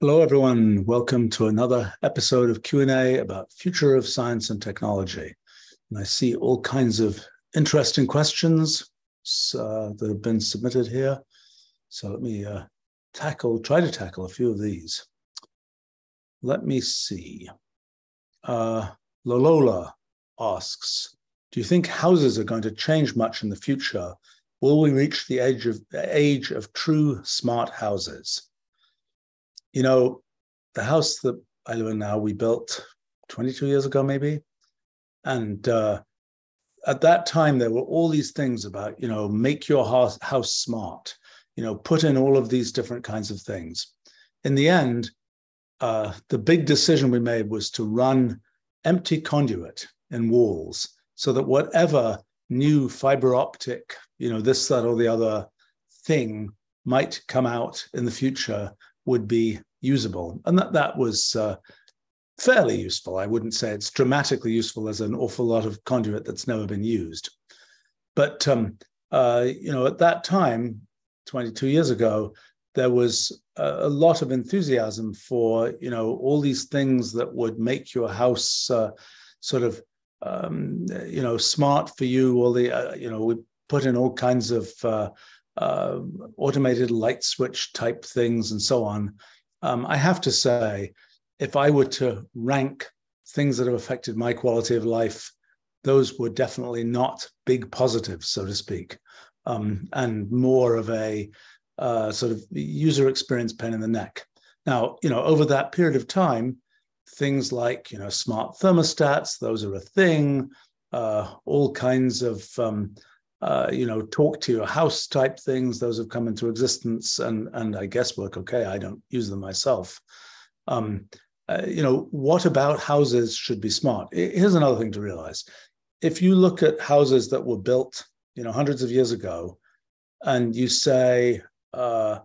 Hello, everyone. Welcome to another episode of Q&A about future of science and technology. And I see all kinds of interesting questions uh, that have been submitted here. So let me uh, tackle, try to tackle a few of these. Let me see. Uh, Lolola asks, do you think houses are going to change much in the future? Will we reach the age of, age of true smart houses? You know, the house that I live in now, we built 22 years ago, maybe. And uh, at that time, there were all these things about, you know, make your house, house smart, you know, put in all of these different kinds of things. In the end, uh, the big decision we made was to run empty conduit in walls so that whatever new fiber optic, you know, this, that, or the other thing might come out in the future would be usable. And that, that was uh, fairly useful. I wouldn't say it's dramatically useful. There's an awful lot of conduit that's never been used. But, um, uh, you know, at that time, 22 years ago, there was a, lot of enthusiasm for, you know, all these things that would make your house uh, sort of, um, you know, smart for you. All the, uh, you know, we put in all kinds of uh, automated light switch type things and so on. Um, I have to say, if I were to rank things that have affected my quality of life, those were definitely not big positives, so to speak, um, and more of a uh, sort of user experience pain in the neck. Now, you know, over that period of time, things like you know smart thermostats, those are a thing. Uh, all kinds of um, uh, you know, talk to your house type things. Those have come into existence, and and I guess work okay. I don't use them myself. Um, uh, you know, what about houses should be smart? Here's another thing to realize: if you look at houses that were built, you know, hundreds of years ago, and you say, uh,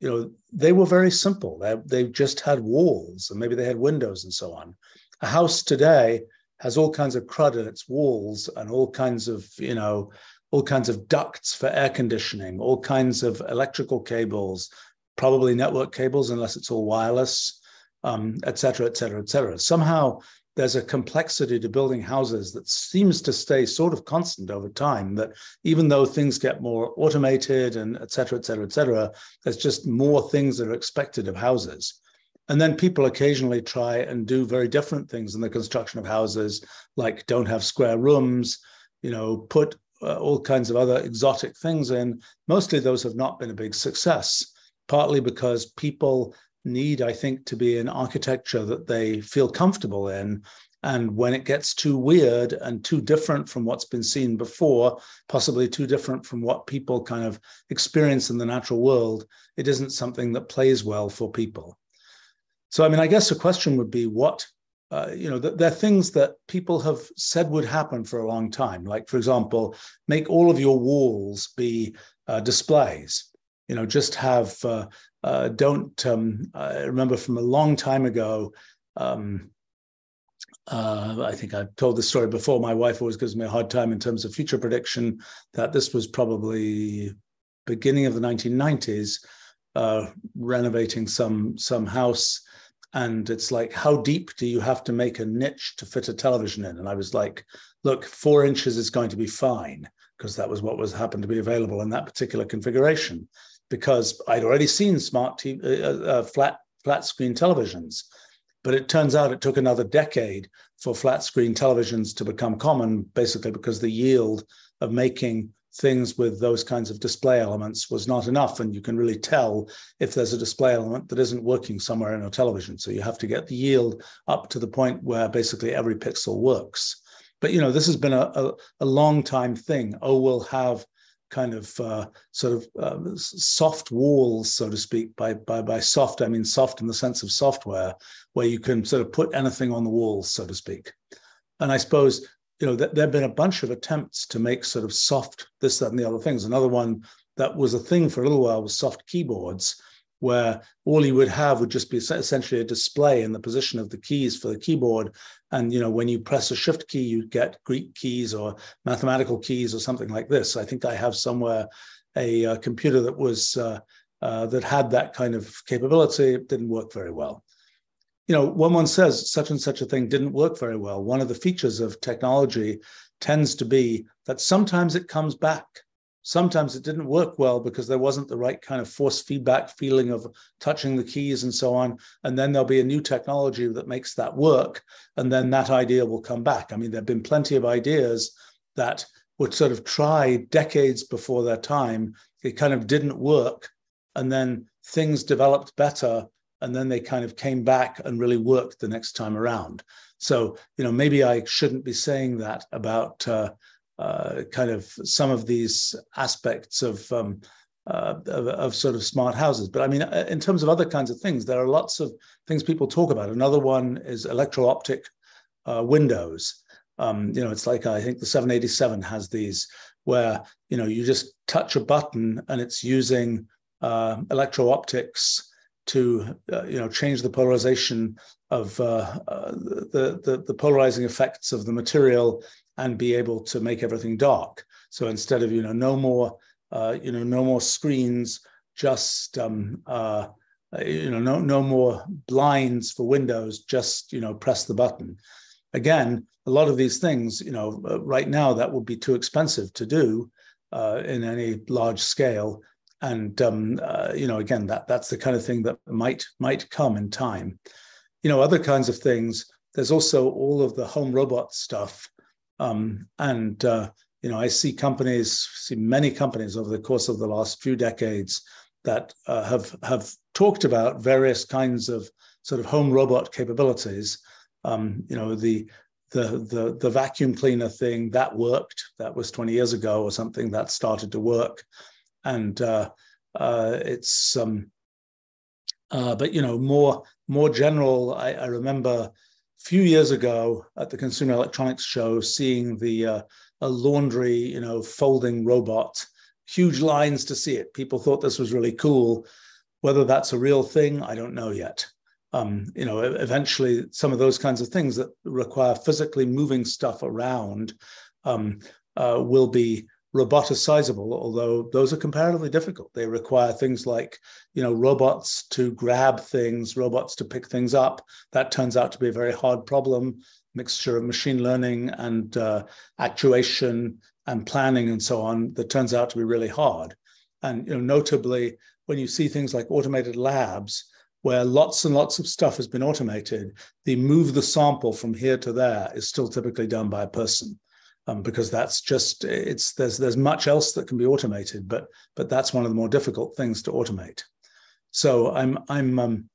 you know, they were very simple. They they just had walls, and maybe they had windows and so on. A house today has all kinds of crud in its walls and all kinds of you know all kinds of ducts for air conditioning, all kinds of electrical cables, probably network cables, unless it's all wireless, um, et cetera, et cetera, et cetera. Somehow there's a complexity to building houses that seems to stay sort of constant over time. That even though things get more automated and et cetera, et cetera, et cetera, there's just more things that are expected of houses. And then people occasionally try and do very different things in the construction of houses, like don't have square rooms, you know, put uh, all kinds of other exotic things in. Mostly those have not been a big success, partly because people need, I think, to be in architecture that they feel comfortable in. And when it gets too weird and too different from what's been seen before, possibly too different from what people kind of experience in the natural world, it isn't something that plays well for people. So, I mean, I guess the question would be what uh, you know, they're things that people have said would happen for a long time. Like, for example, make all of your walls be uh, displays. You know, just have, uh, uh don't, um, I remember from a long time ago, um, uh, I think I've told this story before. My wife always gives me a hard time in terms of future prediction that this was probably beginning of the 1990s, renovating some some house and it's like how deep do you have to make a niche to fit a television in? And i was like look four inches is going to be fine because that was what was happened to be available in that particular configuration. Because i'd already seen smart TV, uh, uh, uh, flat flat screen televisions. But it turns out it took another decade for flat screen televisions to become common basically because the yield of making things with those kinds of display elements was not enough. And you can really tell if there's a display element that isn't working somewhere in a television. So you have to get the yield up to the point where basically every pixel works. But you know, this has been a, a, a long time thing. Oh, we'll have kind of uh, sort of uh, soft walls, so to speak. By, by by soft, I mean soft in the sense of software, where you can sort of put anything on the walls, so to speak. And I suppose you know, th- there have been a bunch of attempts to make sort of soft this, that, and the other things. Another one that was a thing for a little while was soft keyboards, where all you would have would just be essentially a display in the position of the keys for the keyboard. And you know, when you press a shift key, you get Greek keys or mathematical keys or something like this. I think I have somewhere a, a computer that was uh, uh, that had that kind of capability. It didn't work very well. You know, when one says such and such a thing didn't work very well, one of the features of technology tends to be that sometimes it comes back. Sometimes it didn't work well because there wasn't the right kind of force feedback feeling of touching the keys and so on. And then there'll be a new technology that makes that work. And then that idea will come back. I mean, there have been plenty of ideas that were sort of tried decades before their time. It kind of didn't work. And then things developed better. And then they kind of came back and really worked the next time around. So, you know, maybe I shouldn't be saying that about uh, uh, kind of some of these aspects of, um, uh, of, of sort of smart houses. But I mean, uh, in terms of other kinds of things, there are lots of things people talk about. Another one is electro-optic uh, windows. Um, you know, it's like I think the 787 has these where you know you just touch a button and it's using uh, electro-optics to uh, you know change the polarization of uh, uh, the, the, the polarizing effects of the material and be able to make everything dark. So instead of you know no more uh, you know no more screens, just um, uh, you know no no more blinds for windows. Just you know press the button. Again, a lot of these things you know uh, right now that would be too expensive to do in any large scale and um, uh, you know again that that's the kind of thing that might might come in time. You know other kinds of things there's also all of the home robot stuff. Um, and uh, you know i see companies see many companies over the course of the last few decades that uh, have have talked about various kinds of sort of home robot capabilities. Um, you know the the, the the vacuum cleaner thing that worked. That was 20 years ago or something. That started to work and uh, uh, it's um, uh, but you know more more general. I, I, remember a few years ago at the Consumer Electronics Show seeing the uh, a laundry you know folding robot. Huge lines to see it. People thought this was really cool. Whether that's a real thing, I don't know yet. Um, you know, eventually some of those kinds of things that require physically moving stuff around um, uh, will be roboticizable, although those are comparatively difficult. They require things like, you know, robots to grab things, robots to pick things up. That turns out to be a very hard problem, mixture of machine learning and uh, actuation and planning and so on that turns out to be really hard. And you know, notably, when you see things like automated labs, where lots and lots of stuff has been automated, the move the sample from here to there is still typically done by a person um, because that's just it's there's there's much else that can be automated, but but that's one of the more difficult things to automate. So I'm I'm um,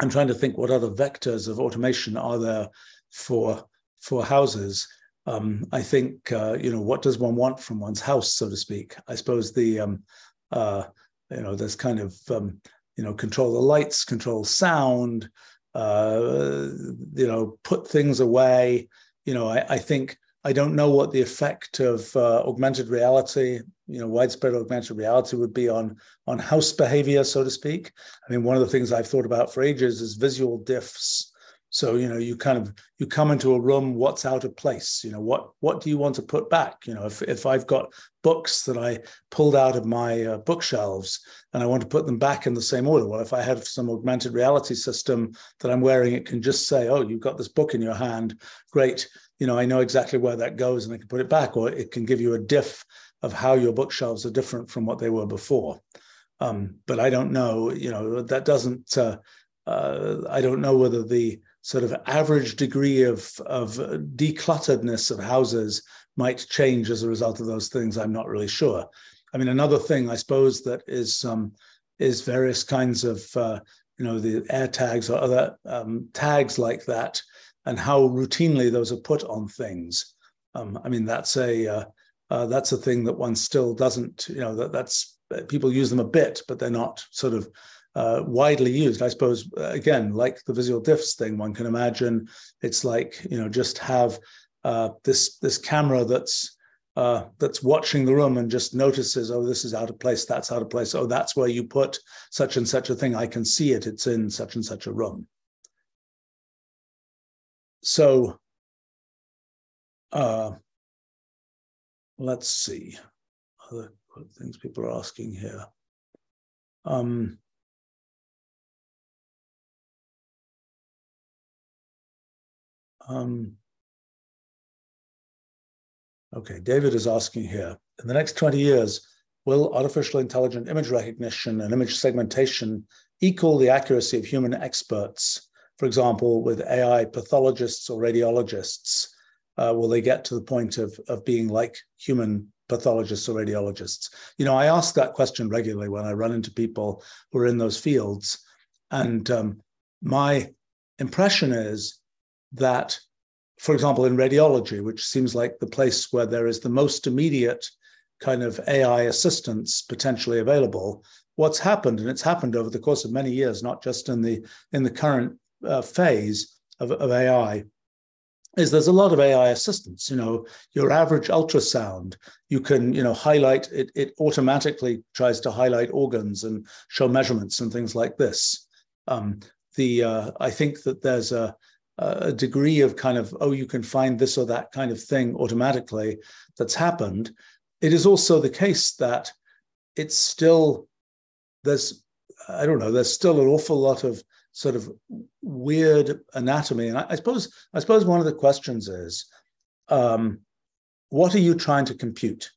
I'm trying to think what other vectors of automation are there for for houses. Um, I think uh, you know what does one want from one's house, so to speak. I suppose the um, uh, you know there's kind of um, you know control the lights, control sound, uh, you know put things away. You know I, I think I don't know what the effect of uh, augmented reality, you know, widespread augmented reality would be on on house behavior, so to speak. I mean, one of the things I've thought about for ages is visual diffs. So you know, you kind of you come into a room, what's out of place? You know, what what do you want to put back? You know, if if I've got books that I pulled out of my uh, bookshelves and I want to put them back in the same order, well, if I have some augmented reality system that I'm wearing, it can just say, "Oh, you've got this book in your hand. Great you know, I know exactly where that goes and I can put it back, or it can give you a diff of how your bookshelves are different from what they were before. Um, but I don't know, you know, that doesn't, uh, uh, I don't know whether the sort of average degree of, of declutteredness of houses might change as a result of those things. I'm not really sure. I mean, another thing I suppose that is um, is various kinds of, uh, you know, the air tags or other um, tags like that and how routinely those are put on things. Um, I mean, that's a uh, uh, that's a thing that one still doesn't. You know, that that's people use them a bit, but they're not sort of uh, widely used. I suppose again, like the visual diffs thing, one can imagine it's like you know just have uh, this this camera that's uh, that's watching the room and just notices, oh, this is out of place, that's out of place. Oh, that's where you put such and such a thing. I can see it. It's in such and such a room so uh, let's see other things people are asking here. Um, um, okay, David is asking here in the next 20 years, will artificial intelligent image recognition and image segmentation equal the accuracy of human experts? For example, with AI pathologists or radiologists, uh, will they get to the point of, of being like human pathologists or radiologists? You know, I ask that question regularly when I run into people who are in those fields. And um, my impression is that, for example, in radiology, which seems like the place where there is the most immediate kind of AI assistance potentially available, what's happened, and it's happened over the course of many years, not just in the in the current uh, phase of, of AI, is there's a lot of AI assistance. You know, your average ultrasound, you can, you know, highlight it, it automatically tries to highlight organs and show measurements and things like this. Um, the uh, I think that there's a, a degree of kind of, oh, you can find this or that kind of thing automatically that's happened. It is also the case that it's still, there's, I don't know, there's still an awful lot of sort of weird anatomy. And I, I suppose I suppose one of the questions is, um, what are you trying to compute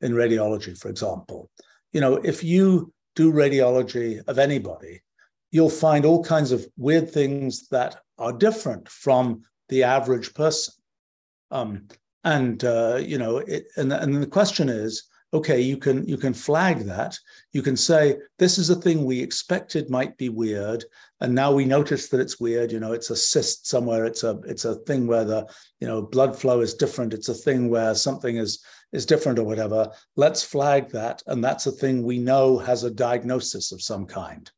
in radiology, for example? You know, if you do radiology of anybody, you'll find all kinds of weird things that are different from the average person. Um, and uh, you know, it, and and the question is, okay, you can you can flag that. You can say this is a thing we expected might be weird, and now we notice that it's weird. You know, it's a cyst somewhere. It's a it's a thing where the you know blood flow is different. It's a thing where something is is different or whatever. Let's flag that, and that's a thing we know has a diagnosis of some kind.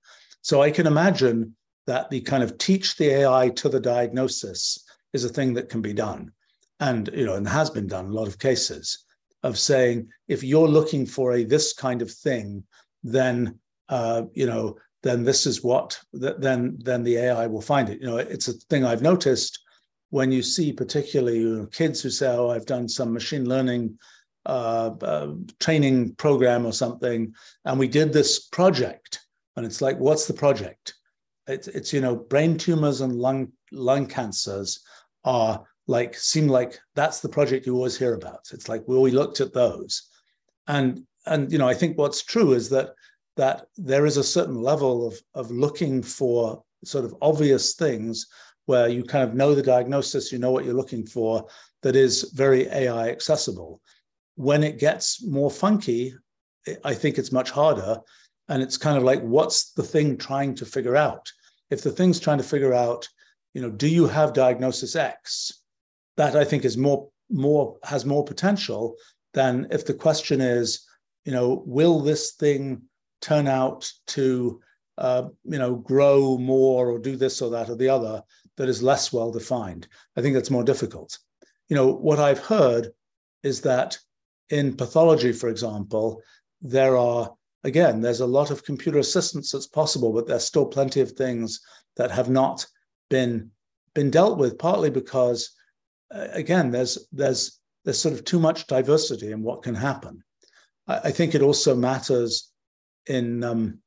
So I can imagine that the kind of teach the AI to the diagnosis is a thing that can be done, and you know, and has been done in a lot of cases of saying if you're looking for a this kind of thing, then uh, you know then this is what then then the AI will find it. You know, it's a thing I've noticed when you see particularly you know, kids who say, "Oh, I've done some machine learning uh, uh, training program or something, and we did this project," and it's like, "What's the project?" It's, it's you know, brain tumors and lung lung cancers are like seem like that's the project you always hear about. It's like well, we looked at those, and and you know I think what's true is that that there is a certain level of of looking for sort of obvious things where you kind of know the diagnosis, you know what you're looking for, that is very AI accessible. When it gets more funky, I think it's much harder. And it's kind of like, what's the thing trying to figure out? If the thing's trying to figure out, you know, do you have diagnosis X? That I think is more more has more potential than if the question is, you know, will this thing turn out to uh, you know grow more or do this or that or the other that is less well defined? I think that's more difficult. You know, what I've heard is that in pathology, for example, there are again there's a lot of computer assistance that's possible, but there's still plenty of things that have not been been dealt with, partly because again, there's there's there's sort of too much diversity in what can happen. I, I think it also matters in um,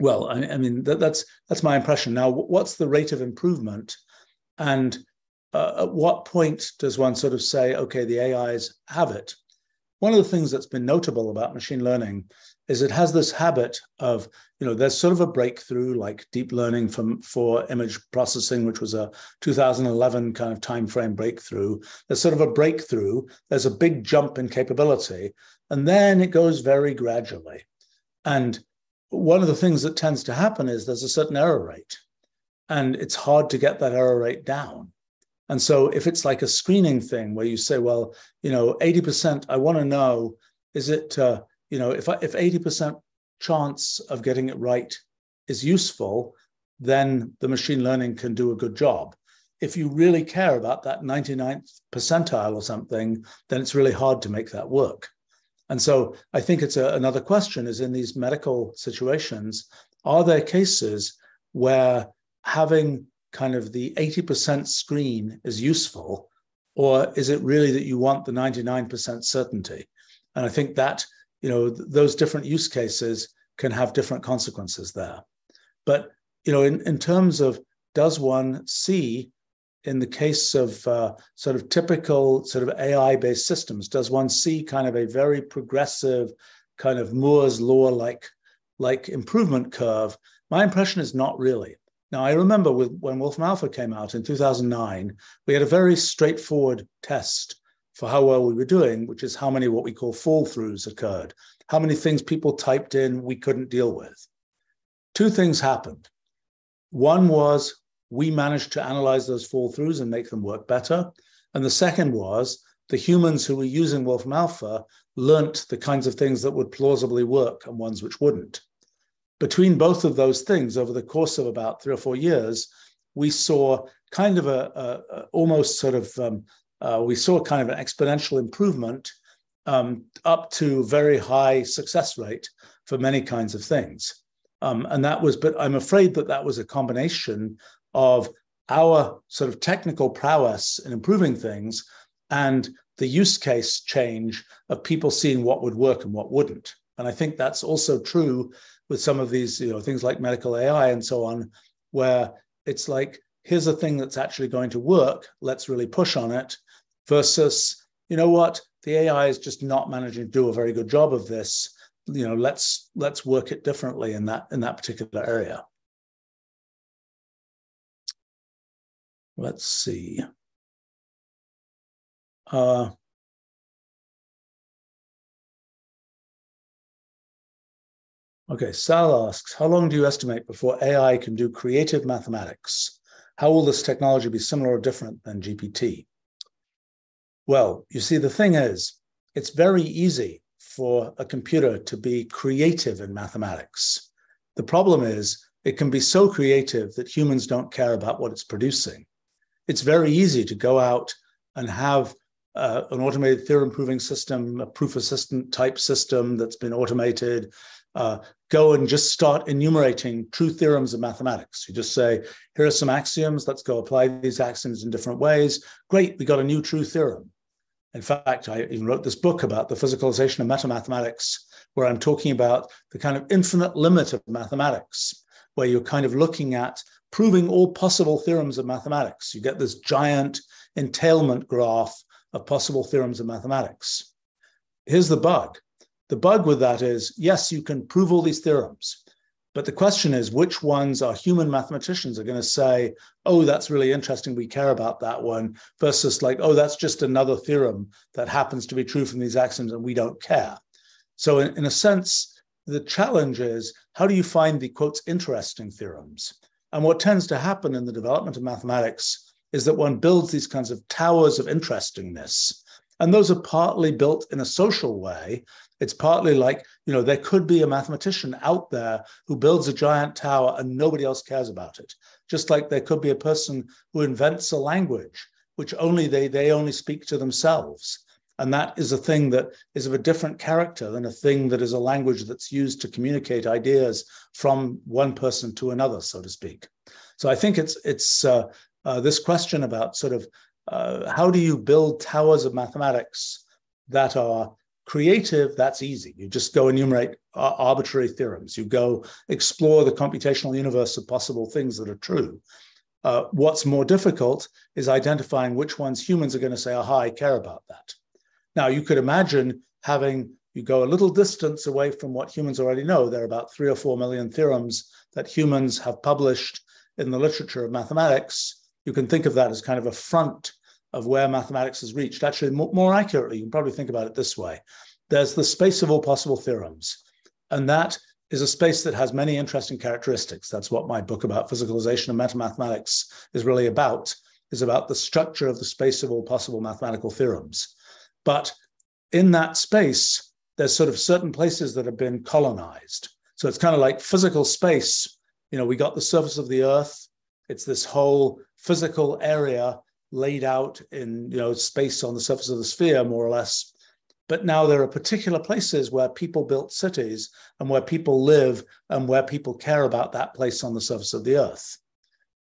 well, I, I mean that, that's that's my impression. Now, what's the rate of improvement, and uh, at what point does one sort of say, okay, the AIs have it? One of the things that's been notable about machine learning is it has this habit of, you know, there's sort of a breakthrough like deep learning from for image processing, which was a 2011 kind of time frame breakthrough. There's sort of a breakthrough. There's a big jump in capability, and then it goes very gradually. And one of the things that tends to happen is there's a certain error rate, and it's hard to get that error rate down. And so if it's like a screening thing where you say, well, you know, 80%, I want to know, is it uh, you know, if if 80% chance of getting it right is useful, then the machine learning can do a good job. If you really care about that 99th percentile or something, then it's really hard to make that work. And so I think it's a, another question is in these medical situations, are there cases where having kind of the 80% screen is useful, or is it really that you want the 99% certainty? And I think that you know, th- those different use cases can have different consequences there. But you know, in, in terms of does one see in the case of uh, sort of typical sort of AI-based systems, does one see kind of a very progressive kind of Moore's law like like improvement curve? My impression is not really. Now, I remember with, when Wolfram Alpha came out in 2009, we had a very straightforward test for how well we were doing, which is how many what we call fall throughs occurred, how many things people typed in we couldn't deal with. Two things happened. One was we managed to analyze those fall throughs and make them work better. And the second was the humans who were using Wolfram Alpha learnt the kinds of things that would plausibly work and ones which wouldn't between both of those things over the course of about three or four years, we saw kind of a, a, a almost sort of um, uh, we saw kind of an exponential improvement um, up to very high success rate for many kinds of things. Um, and that was, but I'm afraid that that was a combination of our sort of technical prowess in improving things and the use case change of people seeing what would work and what wouldn't. And I think that's also true with some of these, you know, things like medical AI and so on, where it's like, here's a thing that's actually going to work. Let's really push on it. Versus, you know what, the AI is just not managing to do a very good job of this. You know, let's let's work it differently in that in that particular area. Let's see. Uh, Okay, Sal asks, how long do you estimate before AI can do creative mathematics? How will this technology be similar or different than GPT? Well, you see, the thing is, it's very easy for a computer to be creative in mathematics. The problem is, it can be so creative that humans don't care about what it's producing. It's very easy to go out and have uh, an automated theorem proving system, a proof assistant type system that's been automated, uh, go and just start enumerating true theorems of mathematics. You just say, here are some axioms, let's go apply these axioms in different ways. Great, we got a new true theorem. In fact, I even wrote this book about the physicalization of metamathematics, where I'm talking about the kind of infinite limit of mathematics, where you're kind of looking at proving all possible theorems of mathematics. You get this giant entailment graph of possible theorems of mathematics. Here's the bug the bug with that is, yes, you can prove all these theorems, but the question is, which ones are human mathematicians are going to say, oh, that's really interesting, we care about that one, versus like, oh, that's just another theorem that happens to be true from these axioms and we don't care. So, in, in a sense, the challenge is how do you find the quotes interesting theorems? And what tends to happen in the development of mathematics is that one builds these kinds of towers of interestingness. And those are partly built in a social way it's partly like, you know, there could be a mathematician out there who builds a giant tower and nobody else cares about it. Just like there could be a person who invents a language which only they they only speak to themselves. And that is a thing that is of a different character than a thing that is a language that's used to communicate ideas from one person to another, so to speak. So I think it's it's uh, uh, this question about sort of uh, how do you build towers of mathematics that are Creative, that's easy. You just go enumerate arbitrary theorems. You go explore the computational universe of possible things that are true. Uh, what's more difficult is identifying which ones humans are going to say, aha, I care about that. Now, you could imagine having, you go a little distance away from what humans already know. There are about three or four million theorems that humans have published in the literature of mathematics. You can think of that as kind of a front of where mathematics has reached. Actually, more, more accurately, you can probably think about it this way there's the space of all possible theorems. And that is a space that has many interesting characteristics. That's what my book about physicalization of metamathematics is really about, is about the structure of the space of all possible mathematical theorems. But in that space, there's sort of certain places that have been colonized. So it's kind of like physical space. You know, we got the surface of the earth. It's this whole physical area laid out in you know space on the surface of the sphere more or less. But now there are particular places where people built cities and where people live and where people care about that place on the surface of the earth.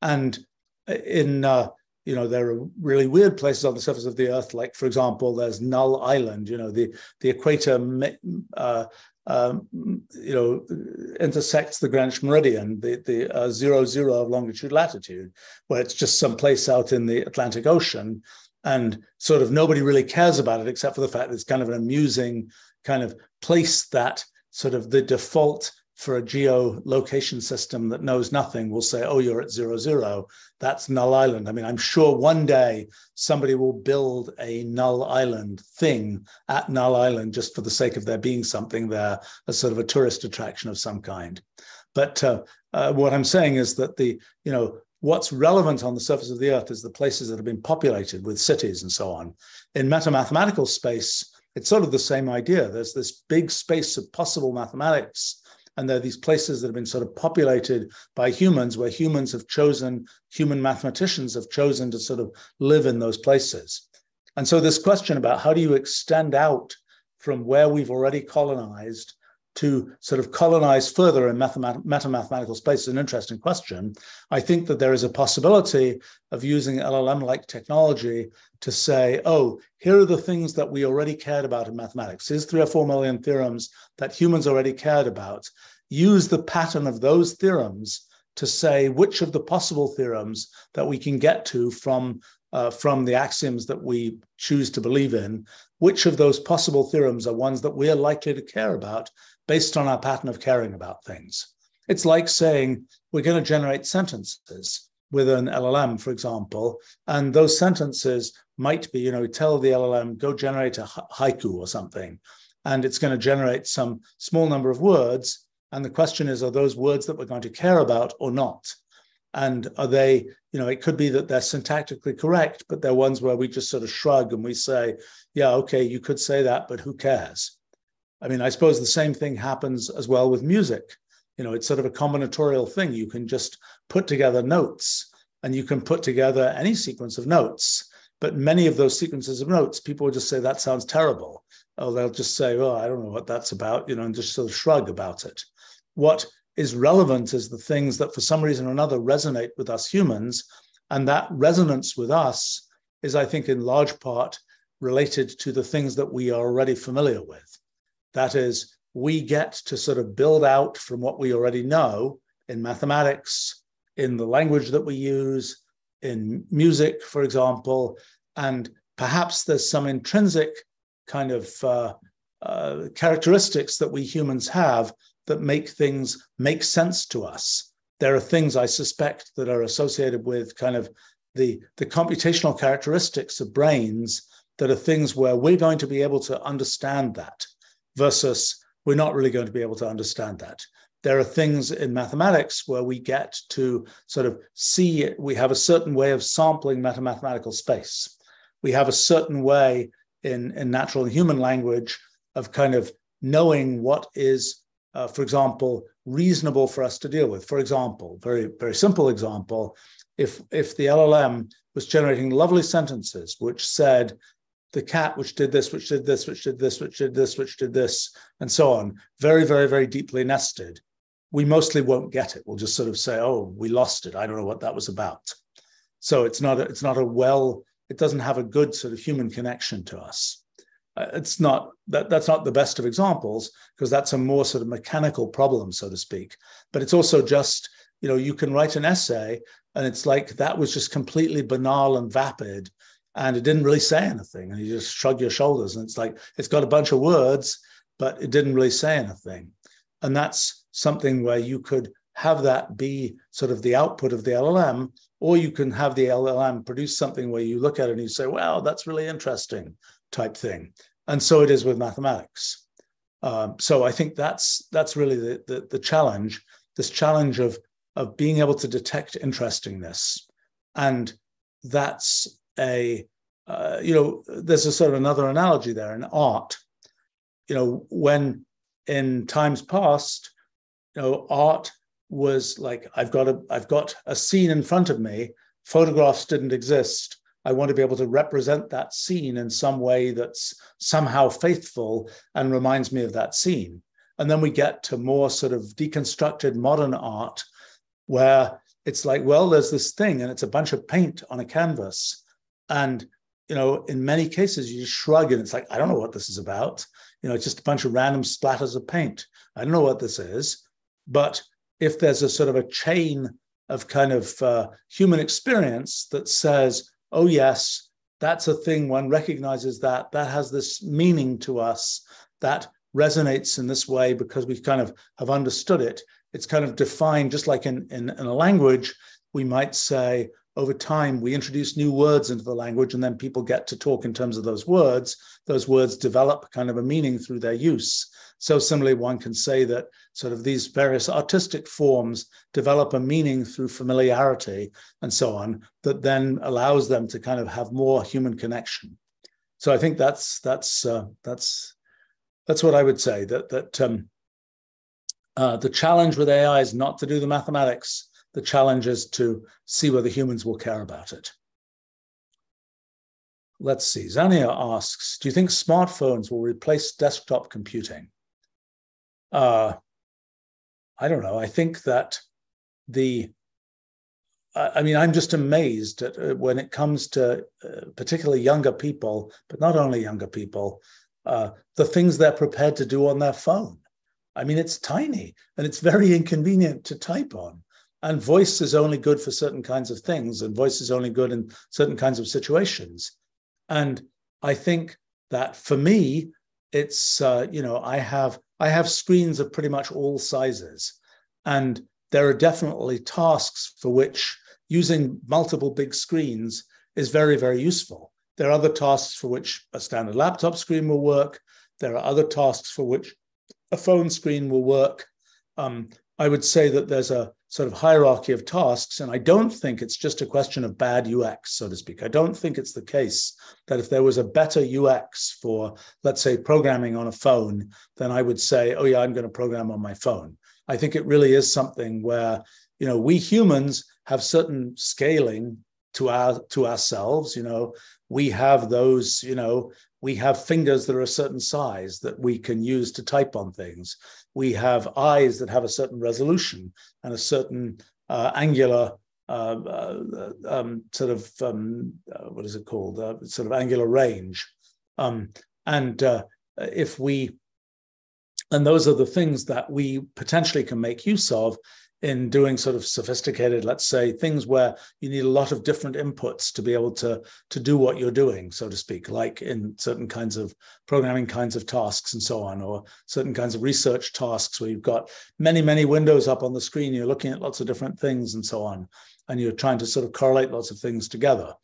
And in uh, you know there are really weird places on the surface of the earth like for example there's null island you know the the equator uh, um, you know, intersects the Greenwich meridian, the the uh, zero zero of longitude latitude, where it's just some place out in the Atlantic Ocean, and sort of nobody really cares about it except for the fact that it's kind of an amusing kind of place that sort of the default for a geolocation system that knows nothing will say, oh, you're at zero, zero. That's null island. I mean, I'm sure one day somebody will build a null island thing at null island just for the sake of there being something there, as sort of a tourist attraction of some kind. But uh, uh, what I'm saying is that the, you know, what's relevant on the surface of the earth is the places that have been populated with cities and so on. In metamathematical space, it's sort of the same idea. There's this big space of possible mathematics and there are these places that have been sort of populated by humans where humans have chosen, human mathematicians have chosen to sort of live in those places. And so this question about how do you extend out from where we've already colonized to sort of colonize further in meta-mathematical space is an interesting question. I think that there is a possibility of using LLM-like technology to say, oh, here are the things that we already cared about in mathematics. Here's three or four million theorems that humans already cared about. Use the pattern of those theorems to say which of the possible theorems that we can get to from uh, from the axioms that we choose to believe in, which of those possible theorems are ones that we're likely to care about based on our pattern of caring about things. It's like saying we're going to generate sentences with an LLM, for example, and those sentences might be, you know, tell the LLM, go generate a haiku or something, and it's going to generate some small number of words. And the question is, are those words that we're going to care about or not? And are they, you know, it could be that they're syntactically correct, but they're ones where we just sort of shrug and we say, yeah, okay, you could say that, but who cares? I mean, I suppose the same thing happens as well with music. You know, it's sort of a combinatorial thing. You can just put together notes and you can put together any sequence of notes. But many of those sequences of notes, people will just say, that sounds terrible. Or they'll just say, oh, I don't know what that's about, you know, and just sort of shrug about it. What is relevant is the things that for some reason or another resonate with us humans. And that resonance with us is, I think, in large part related to the things that we are already familiar with. That is, we get to sort of build out from what we already know in mathematics, in the language that we use, in music, for example, and perhaps there's some intrinsic kind of uh, uh, characteristics that we humans have that make things make sense to us. There are things I suspect that are associated with kind of the, the computational characteristics of brains that are things where we're going to be able to understand that versus we're not really going to be able to understand that. There are things in mathematics where we get to sort of see. We have a certain way of sampling metamathematical space. We have a certain way in, in natural and human language of kind of knowing what is, uh, for example, reasonable for us to deal with. For example, very, very simple example, if, if the LLM was generating lovely sentences which said, the cat which did this, which did this, which did this, which did this, which did this, and so on, very, very, very deeply nested, we mostly won't get it. We'll just sort of say, oh, we lost it. I don't know what that was about. So it's not a, it's not a well, it doesn't have a good sort of human connection to us. Uh, it's not that that's not the best of examples because that's a more sort of mechanical problem, so to speak. But it's also just, you know, you can write an essay and it's like that was just completely banal and vapid and it didn't really say anything and you just shrug your shoulders and it's like it's got a bunch of words but it didn't really say anything. And that's something where you could have that be sort of the output of the llm or you can have the llm produce something where you look at it and you say wow that's really interesting type thing. And so it is with mathematics. Um, so i think that's that's really the, the, the challenge this challenge of of being able to detect interestingness. And that's a uh, you know there's a sort of another analogy there in art. You know when in times past you know art was like i've got a i've got a scene in front of me photographs didn't exist. I want to be able to represent that scene in some way that's somehow faithful and reminds me of that scene. And then we get to more sort of deconstructed modern art where it's like well there's this thing and it's a bunch of paint on a canvas and you know, in many cases, you just shrug and it's like, I don't know what this is about. You know, it's just a bunch of random splatters of paint. I don't know what this is. But if there's a sort of a chain of kind of uh, human experience that says, oh, yes, that's a thing, one recognizes that, that has this meaning to us, that resonates in this way because we kind of have understood it. It's kind of defined, just like in, in, in a language, we might say, over time we introduce new words into the language and then people get to talk in terms of those words. Those words develop kind of a meaning through their use. So similarly one can say that sort of these various artistic forms develop a meaning through familiarity and so on that then allows them to kind of have more human connection. So i think that's that's uh, that's that's what i would say that that um, uh, the challenge with ai is not to do the mathematics the challenge is to see whether humans will care about it. Let's see. Zania asks Do you think smartphones will replace desktop computing? Uh, I don't know. I think that the I mean, I'm just amazed at uh, when it comes to uh, particularly younger people, but not only younger people, uh, the things they're prepared to do on their phone. I mean, it's tiny and it's very inconvenient to type on and voice is only good for certain kinds of things and voice is only good in certain kinds of situations. And i think that for me it's uh, you know i have i have screens of pretty much all sizes. And there are definitely tasks for which using multiple big screens is very very useful. There are other tasks for which a standard laptop screen will work. There are other tasks for which a phone screen will work. Um, i would say that there's a sort of hierarchy of tasks. And I don't think it's just a question of bad UX, so to speak. I don't think it's the case that if there was a better UX for, let's say, programming on a phone, then I would say, oh, yeah, I'm going to program on my phone. I think it really is something where, you know, we humans have certain scaling to our to ourselves you know we have those you know we have fingers that are a certain size that we can use to type on things. We have eyes that have a certain resolution and a certain uh, angular uh, uh, um, sort of um, uh, what is it called? Uh, sort of angular range. Um, and uh, if we, and those are the things that we potentially can make use of in doing sort of sophisticated, let's say, things where you need a lot of different inputs to be able to, to do what you're doing, so to speak, like in certain kinds of programming kinds of tasks and so on, or certain kinds of research tasks where you've got many, many windows up on the screen, you're looking at lots of different things and so on, and you're trying to sort of correlate lots of things together.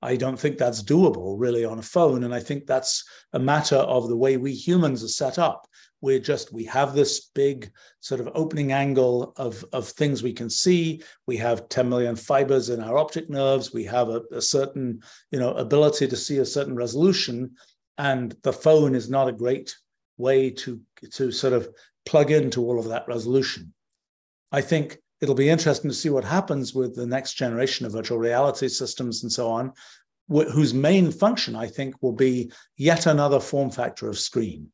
I don't think that's doable really on a phone. And I think that's a matter of the way we humans are set up we're just we have this big sort of opening angle of of things we can see. We have 10 million fibers in our optic nerves. We have a, a, certain you know ability to see a certain resolution. And the phone is not a great way to to sort of plug into all of that resolution. I think it'll be interesting to see what happens with the next generation of virtual reality systems and so on wh- whose main function i think will be yet another form factor of screen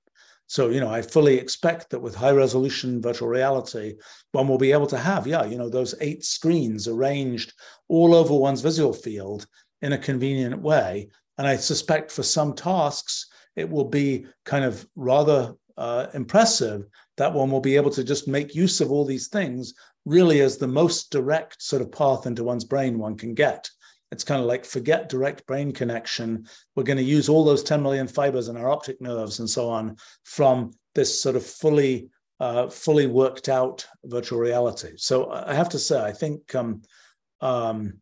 so, you know, I fully expect that with high resolution virtual reality, one will be able to have, yeah, you know, those eight screens arranged all over one's visual field in a convenient way. And I suspect for some tasks, it will be kind of rather uh, impressive that one will be able to just make use of all these things really as the most direct sort of path into one's brain one can get. It's kind of like forget direct brain connection. We're going to use all those 10 million fibers in our optic nerves and so on from this sort of fully uh, fully worked out virtual reality. So I have to say, I think um, um,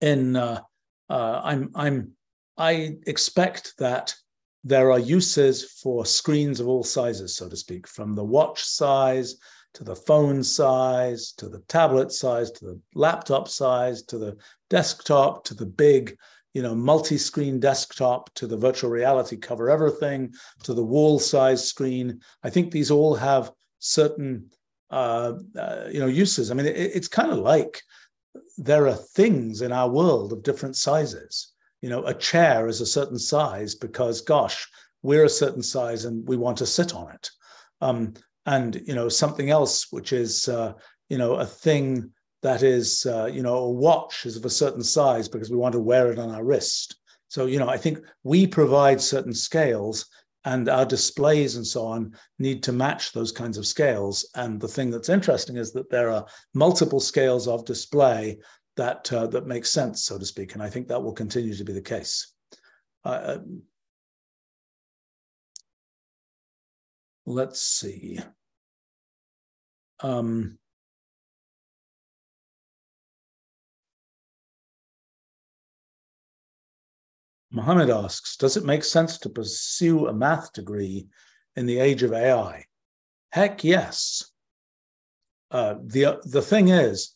in uh, uh, I'm I'm I expect that there are uses for screens of all sizes, so to speak, from the watch size to the phone size, to the tablet size, to the laptop size, to the desktop, to the big, you know, multi-screen desktop, to the virtual reality cover everything, to the wall size screen. I think these all have certain, uh, uh, you know, uses. I mean, it, it's kind of like there are things in our world of different sizes. You know, a chair is a certain size because, gosh, we're a certain size and we want to sit on it. Um, and you know something else which is uh, you know a thing that is uh, you know a watch is of a certain size because we want to wear it on our wrist So, you know, I think we provide certain scales and our displays and so on need to match those kinds of scales. And the thing that's interesting is that there are multiple scales of display that uh, that makes sense, so to speak. And I think that will continue to be the case. Uh, let's see. Um, Mohammed asks, does it make sense to pursue a math degree in the age of AI? Heck yes. Uh, the, the thing is,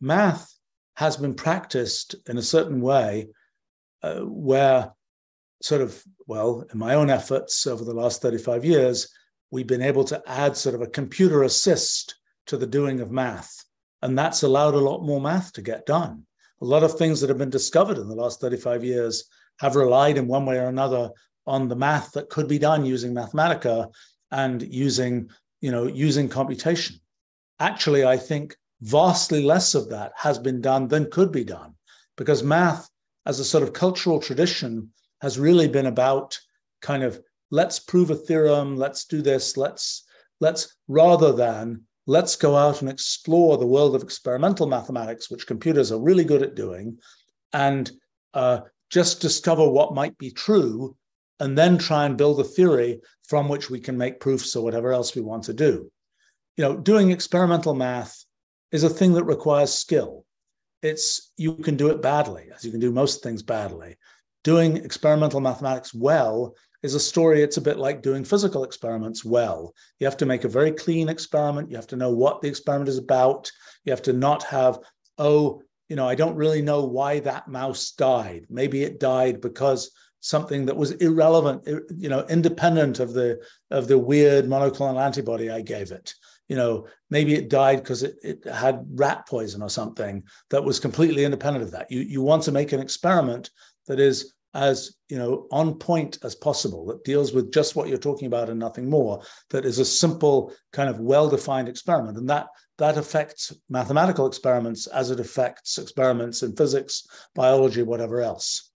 math has been practiced in a certain way uh, where sort of, well, in my own efforts over the last 35 years, we've been able to add sort of a computer assist to the doing of math. And that's allowed a lot more math to get done. A lot of things that have been discovered in the last 35 years have relied in one way or another on the math that could be done using Mathematica and using, you know, using computation. Actually, I think vastly less of that has been done than could be done because math as a sort of cultural tradition has really been about kind of let's prove a theorem, let's do this, let's let's rather than let's go out and explore the world of experimental mathematics, which computers are really good at doing, and uh, just discover what might be true, and then try and build a theory from which we can make proofs or whatever else we want to do. You know, doing experimental math is a thing that requires skill. It's you can do it badly, as you can do most things badly. Doing experimental mathematics well is a story. It's a bit like doing physical experiments well. You have to make a very clean experiment. You have to know what the experiment is about. You have to not have, oh, you know, I don't really know why that mouse died. Maybe it died because something that was irrelevant, you know, independent of the of the weird monoclonal antibody I gave it. You know, maybe it died because it, it had rat poison or something that was completely independent of that. You you want to make an experiment that is as you know on point as possible that deals with just what you're talking about and nothing more that is a simple kind of well-defined experiment. And that that affects mathematical experiments as it affects experiments in physics biology whatever else.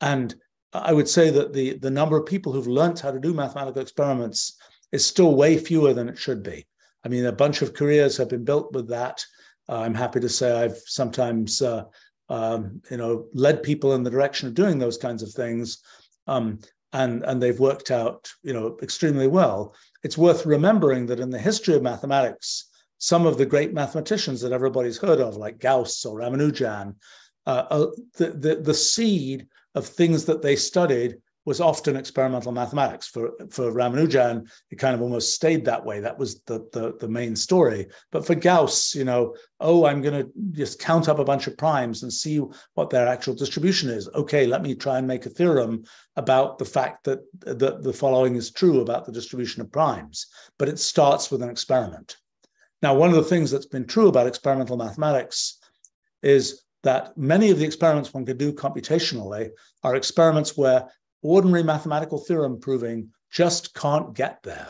And i would say that the the number of people who've learned how to do mathematical experiments is still way fewer than it should be. I mean a bunch of careers have been built with that. Uh, i'm happy to say i've sometimes uh, um, you know, led people in the direction of doing those kinds of things, um, and and they've worked out, you know, extremely well. It's worth remembering that in the history of mathematics, some of the great mathematicians that everybody's heard of, like Gauss or Ramanujan, uh, uh, the, the the seed of things that they studied was often experimental mathematics. For, for Ramanujan, it kind of almost stayed that way. That was the, the, the main story. But for Gauss, you know, oh, I'm going to just count up a bunch of primes and see what their actual distribution is. Okay, let me try and make a theorem about the fact that, that the following is true about the distribution of primes. But it starts with an experiment. Now, one of the things that's been true about experimental mathematics is that many of the experiments one could do computationally are experiments where ordinary mathematical theorem proving just can't get there.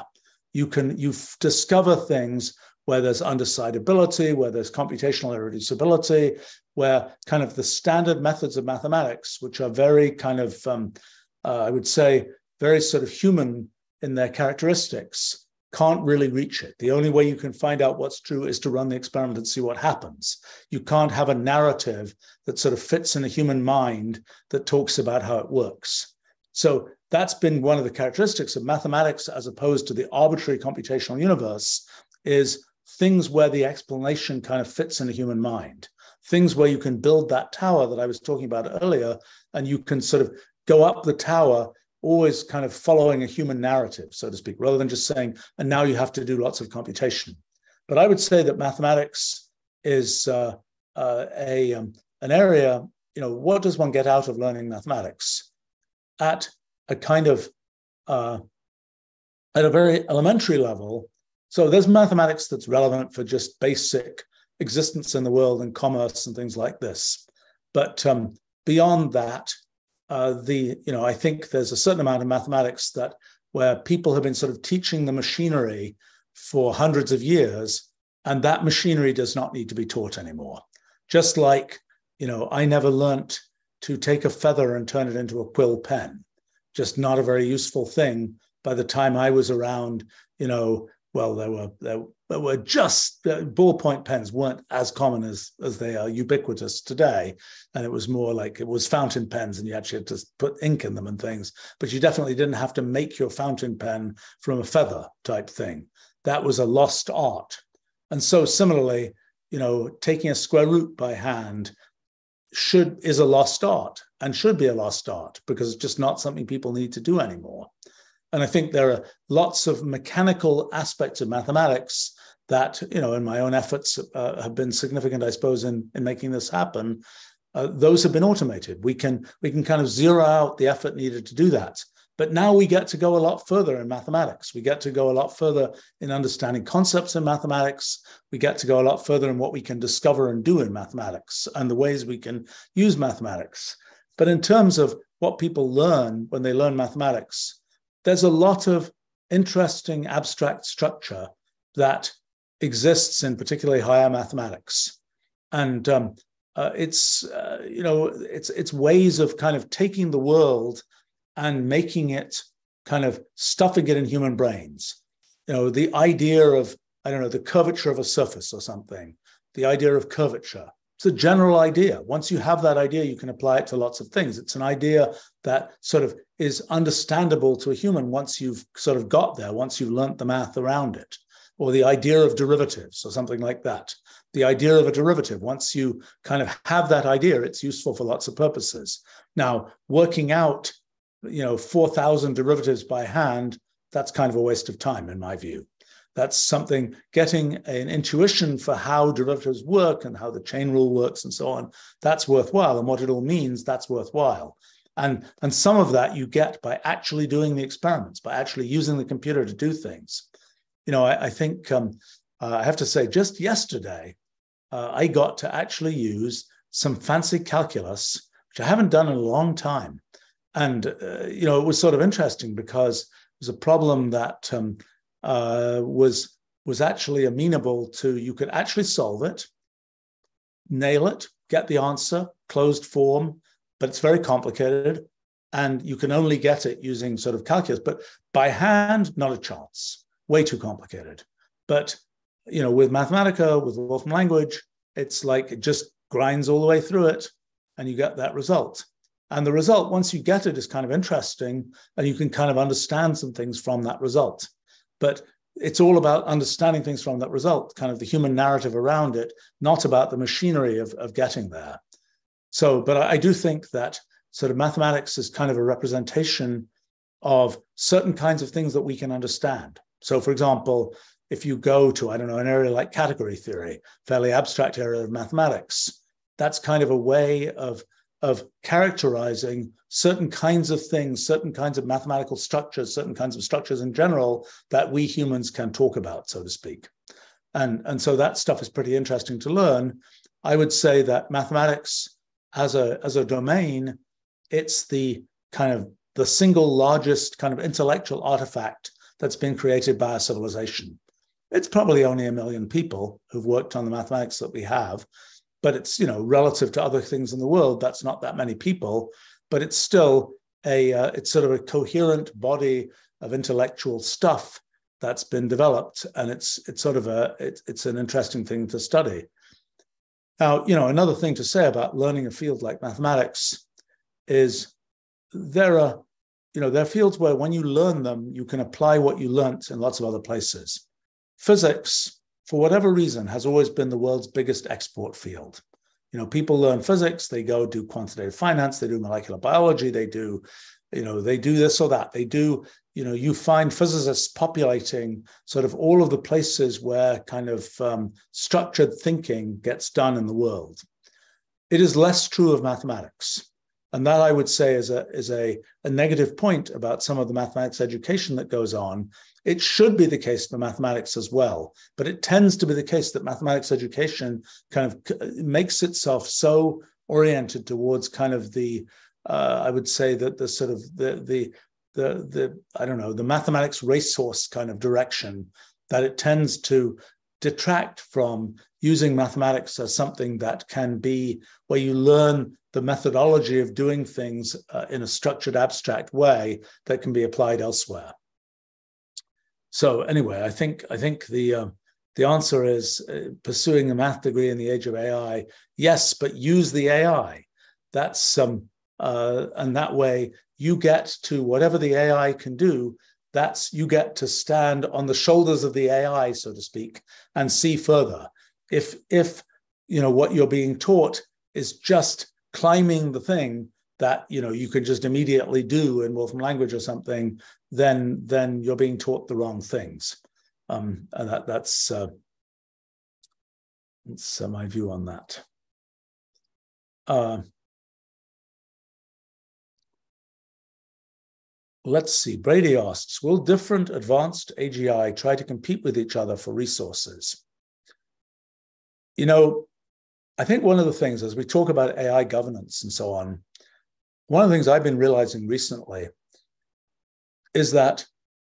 You can you discover things where there's undecidability, where there's computational irreducibility, where kind of the standard methods of mathematics, which are very kind of, um, uh, I would say, very sort of human in their characteristics, can't really reach it. The only way you can find out what's true is to run the experiment and see what happens. You can't have a narrative that sort of fits in a human mind that talks about how it works. So that's been one of the characteristics of mathematics as opposed to the arbitrary computational universe is things where the explanation kind of fits in a human mind, things where you can build that tower that I was talking about earlier, and you can sort of go up the tower always kind of following a human narrative, so to speak, rather than just saying, and now you have to do lots of computation. But I would say that mathematics is uh, uh, a um, an area. You know, what does one get out of learning mathematics? At a kind of uh, at a very elementary level. So there's mathematics that's relevant for just basic existence in the world and commerce and things like this. But um, beyond that, uh, the you know I think there's a certain amount of mathematics that where people have been sort of teaching the machinery for hundreds of years, and that machinery does not need to be taught anymore. Just like you know, I never learnt to take a feather and turn it into a quill pen. Just not a very useful thing. By the time I was around, you know, well, there were there, there were just uh, ballpoint pens weren't as common as as they are ubiquitous today, and it was more like it was fountain pens, and you actually had to put ink in them and things. But you definitely didn't have to make your fountain pen from a feather type thing. That was a lost art. And so similarly, you know, taking a square root by hand should is a lost art and should be a lost art because it's just not something people need to do anymore. And I think there are lots of mechanical aspects of mathematics that, you know, in my own efforts uh, have been significant, I suppose, in, in making this happen. Uh, those have been automated. We can we can kind of zero out the effort needed to do that. But now we get to go a lot further in mathematics. We get to go a lot further in understanding concepts in mathematics. We get to go a lot further in what we can discover and do in mathematics and the ways we can use mathematics. But in terms of what people learn when they learn mathematics, there's a lot of interesting abstract structure that exists in particularly higher mathematics. And um, uh, it's, uh, you know, it's, it's ways of kind of taking the world and making it kind of stuffing it in human brains. You know, the idea of, I don't know, the curvature of a surface or something, the idea of curvature, it's a general idea. Once you have that idea, you can apply it to lots of things. It's an idea that sort of is understandable to a human once you've sort of got there, once you've learnt the math around it, or the idea of derivatives or something like that. The idea of a derivative, once you kind of have that idea, it's useful for lots of purposes. Now, working out, you know, 4,000 derivatives by hand, that's kind of a waste of time in my view. That's something getting an intuition for how derivatives work and how the chain rule works and so on. That's worthwhile. And what it all means, that's worthwhile. And, and some of that you get by actually doing the experiments, by actually using the computer to do things. You know, I, I think um, uh, I have to say, just yesterday, uh, I got to actually use some fancy calculus, which I haven't done in a long time. And, uh, you know, it was sort of interesting because it was a problem that um, uh, was was actually amenable to you could actually solve it, nail it, get the answer, closed form, but it's very complicated, and you can only get it using sort of calculus. But by hand, not a chance. Way too complicated. But you know, with Mathematica, with Wolfram language, it's like it just grinds all the way through it, and you get that result. And the result, once you get it, is kind of interesting, and you can kind of understand some things from that result. But it's all about understanding things from that result, kind of the human narrative around it, not about the machinery of, of getting there. So, but I, I do think that sort of mathematics is kind of a representation of certain kinds of things that we can understand. So, for example, if you go to, I don't know, an area like category theory, fairly abstract area of mathematics, that's kind of a way of of characterizing certain kinds of things, certain kinds of mathematical structures, certain kinds of structures in general that we humans can talk about, so to speak. And, and so that stuff is pretty interesting to learn. I would say that mathematics as a, as a domain, it's the kind of the single largest kind of intellectual artifact that's been created by a civilization. It's probably only a million people who've worked on the mathematics that we have, but it's you know relative to other things in the world that's not that many people but it's still a uh, it's sort of a coherent body of intellectual stuff that's been developed and it's it's sort of a it's, it's an interesting thing to study. Now you know another thing to say about learning a field like mathematics is there are you know there are fields where when you learn them you can apply what you learnt in lots of other places. Physics for whatever reason, has always been the world's biggest export field. You know, people learn physics, they go do quantitative finance, they do molecular biology, they do, you know, they do this or that. They do, you know, you find physicists populating sort of all of the places where kind of um, structured thinking gets done in the world. It is less true of mathematics. And that I would say is a, is a, a negative point about some of the mathematics education that goes on. It should be the case for mathematics as well, but it tends to be the case that mathematics education kind of makes itself so oriented towards kind of the, uh, I would say that the sort of the the the the I don't know the mathematics racehorse kind of direction that it tends to detract from using mathematics as something that can be where you learn the methodology of doing things uh, in a structured, abstract way that can be applied elsewhere. So anyway, I think I think the uh, the answer is uh, pursuing a math degree in the age of AI. Yes, but use the AI. That's um, uh, and that way you get to whatever the AI can do. That's you get to stand on the shoulders of the AI, so to speak, and see further. If if you know what you're being taught is just climbing the thing that you know you can just immediately do in Wolfram language or something, then then you're being taught the wrong things. Um, and that that's uh, that's uh, my view on that. Uh, let's see. Brady asks, will different advanced AGI try to compete with each other for resources? You know, I think one of the things as we talk about AI governance and so on, one of the things I've been realizing recently is that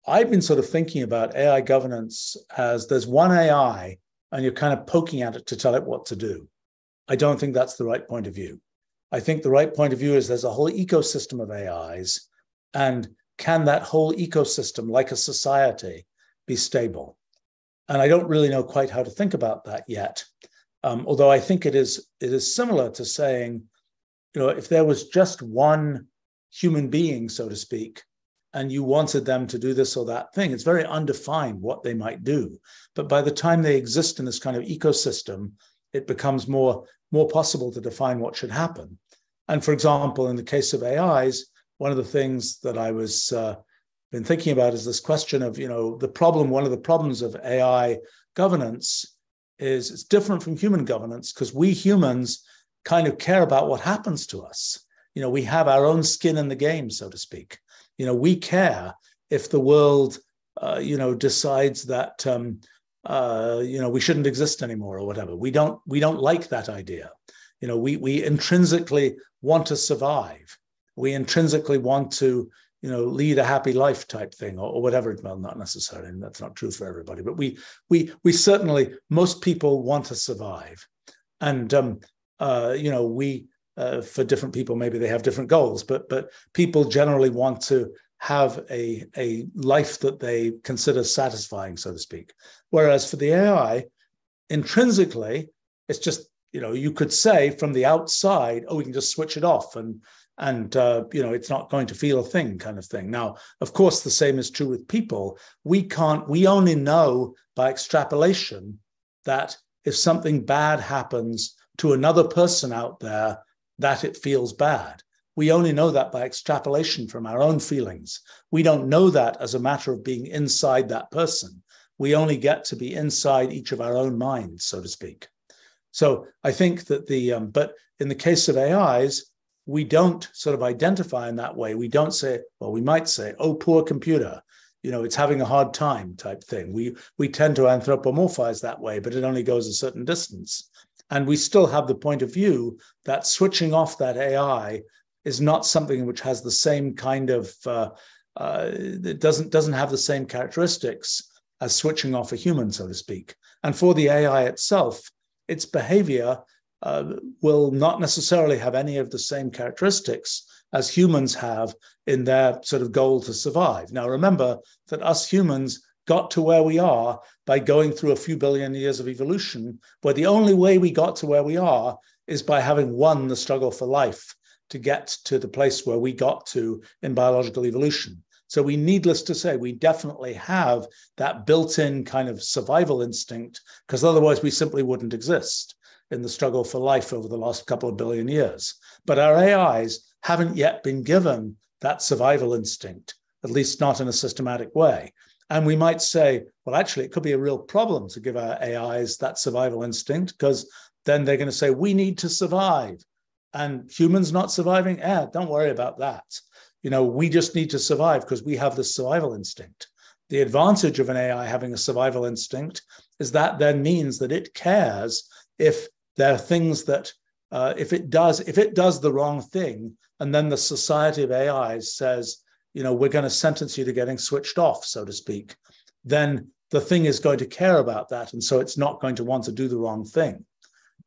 I've been sort of thinking about AI governance as there's one AI and you're kind of poking at it to tell it what to do. I don't think that's the right point of view. I think the right point of view is there's a whole ecosystem of AIs, and can that whole ecosystem, like a society, be stable? And I don't really know quite how to think about that yet. Um, although I think it is it is similar to saying, you know, if there was just one human being, so to speak, and you wanted them to do this or that thing, it's very undefined what they might do. But by the time they exist in this kind of ecosystem, it becomes more more possible to define what should happen. And for example, in the case of AIs, one of the things that I was uh, been thinking about is this question of you know the problem. One of the problems of AI governance is it's different from human governance because we humans kind of care about what happens to us. You know, we have our own skin in the game, so to speak. You know, we care if the world, uh, you know, decides that um, uh, you know we shouldn't exist anymore or whatever. We don't we don't like that idea. You know, we we intrinsically want to survive. We intrinsically want to you know lead a happy life type thing or, or whatever. Well not necessarily and that's not true for everybody but we we we certainly most people want to survive. And um uh you know we uh, for different people maybe they have different goals but but people generally want to have a a life that they consider satisfying so to speak. Whereas for the ai intrinsically it's just you know you could say from the outside oh we can just switch it off and and uh, you know it's not going to feel a thing kind of thing. Now of course the same is true with people. We can't we only know by extrapolation that if something bad happens to another person out there that it feels bad. We only know that by extrapolation from our own feelings. We don't know that as a matter of being inside that person. We only get to be inside each of our own minds so to speak. So i think that the um, but in the case of ais we don't sort of identify in that way. We don't say, well, we might say, oh, poor computer, you know, it's having a hard time type thing. We we tend to anthropomorphize that way, but it only goes a certain distance. And we still have the point of view that switching off that AI is not something which has the same kind of uh, uh, it doesn't doesn't have the same characteristics as switching off a human, so to speak. And for the AI itself, its behavior uh, will not necessarily have any of the same characteristics as humans have in their sort of goal to survive. Now, remember that us humans got to where we are by going through a few billion years of evolution, where the only way we got to where we are is by having won the struggle for life to get to the place where we got to in biological evolution. So we needless to say, we definitely have that built-in kind of survival instinct, because otherwise we simply wouldn't exist in the struggle for life over the last couple of billion years. But our AIs haven't yet been given that survival instinct, at least not in a systematic way. And we might say, well, actually, it could be a real problem to give our AIs that survival instinct because then they're going to say, we need to survive. And humans not surviving, eh, don't worry about that. You know, we just need to survive because we have this survival instinct. The advantage of an AI having a survival instinct is that then means that it cares if there are things that uh, if it does if it does the wrong thing and then the society of ais says you know we're going to sentence you to getting switched off so to speak then the thing is going to care about that, and so it's not going to want to do the wrong thing.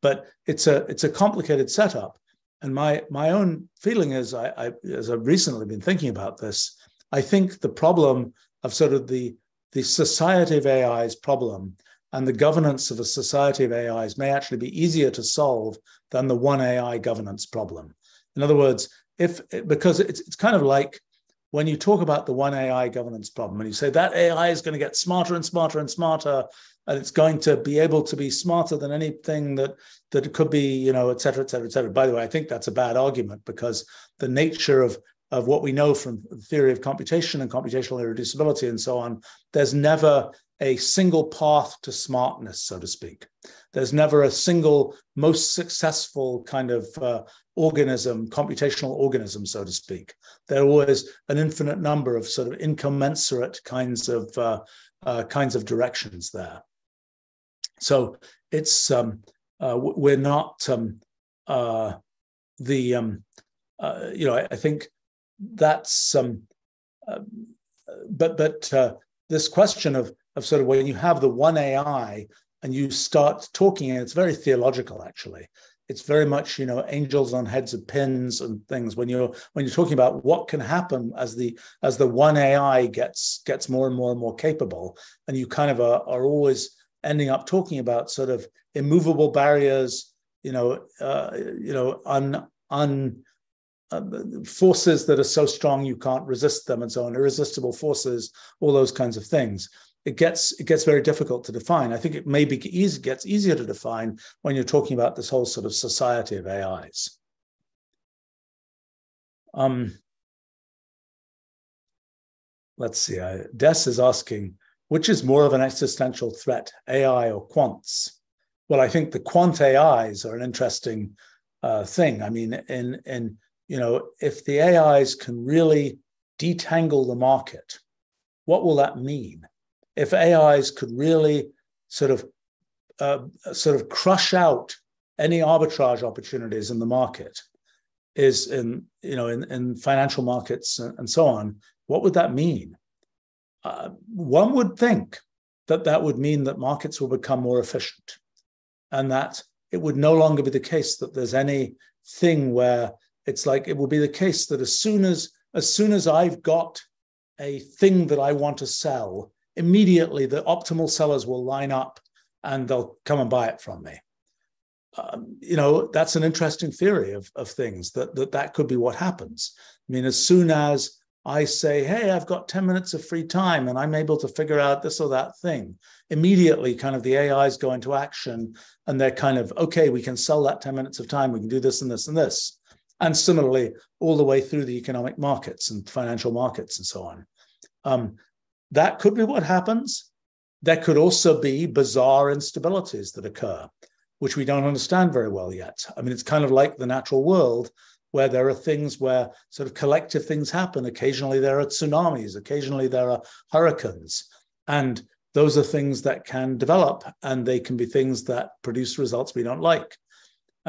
But it's a it's a complicated setup, and my my own feeling is, I, I as I've recently been thinking about this, I think the problem of sort of the the society of AI's problem and the governance of a society of AIs may actually be easier to solve than the one AI governance problem. In other words, if because it's it's kind of like when you talk about the one AI governance problem and you say that AI is going to get smarter and smarter and smarter, and it's going to be able to be smarter than anything that that could be, you know, et cetera, et cetera, et cetera. By the way, I think that's a bad argument because the nature of of what we know from the theory of computation and computational irreducibility and so on, there's never a single path to smartness, so to speak. There's never a single most successful kind of uh, organism, computational organism, so to speak. There are always an infinite number of sort of incommensurate kinds of uh, uh, kinds of directions there. So it's um, uh, we're not um, uh, the um, uh, you know I, I, think that's um, but but this question of of sort of when you have the one AI and you start talking, and it's very theological actually. It's very much, you know, angels on heads of pins and things. When you're when you're talking about what can happen as the as the one AI gets gets more and more and more capable, and you kind of are, are always ending up talking about sort of immovable barriers, you know, uh, you know, un un uh, forces that are so strong you can't resist them and so on irresistible forces all those kinds of things it gets it gets very difficult to define. I think it maybe easy, gets easier to define when you're talking about this whole sort of society of AIs. Um, let's see. I, Des is asking, which is more of an existential threat, AI or quants? Well, I think the quant AIs are an interesting uh, thing. I mean, in in you know, if the AIs can really detangle the market, what will that mean? if AIs could really sort of uh, sort of crush out any arbitrage opportunities in the market, is in you know in, in financial markets and, so on, what would that mean? Uh, one would think that that would mean that markets will become more efficient, and that it would no longer be the case that there's any thing where it's like it will be the case that as soon as as soon as I've got a thing that I want to sell, immediately the optimal sellers will line up and they'll come and buy it from me. Um, you know, that's an interesting theory of, of things that, that that could be what happens. I mean, as soon as I say, hey, I've got 10 minutes of free time and I'm able to figure out this or that thing, immediately kind of the AIs go into action and they're kind of, okay, we can sell that 10 minutes of time, we can do this and this and this. And similarly, all the way through the economic markets and financial markets and so on. Um, that could be what happens. There could also be bizarre instabilities that occur, which we don't understand very well yet. I mean, it's kind of like the natural world where there are things where sort of collective things happen. Occasionally there are tsunamis, occasionally there are hurricanes. And those are things that can develop and they can be things that produce results we don't like.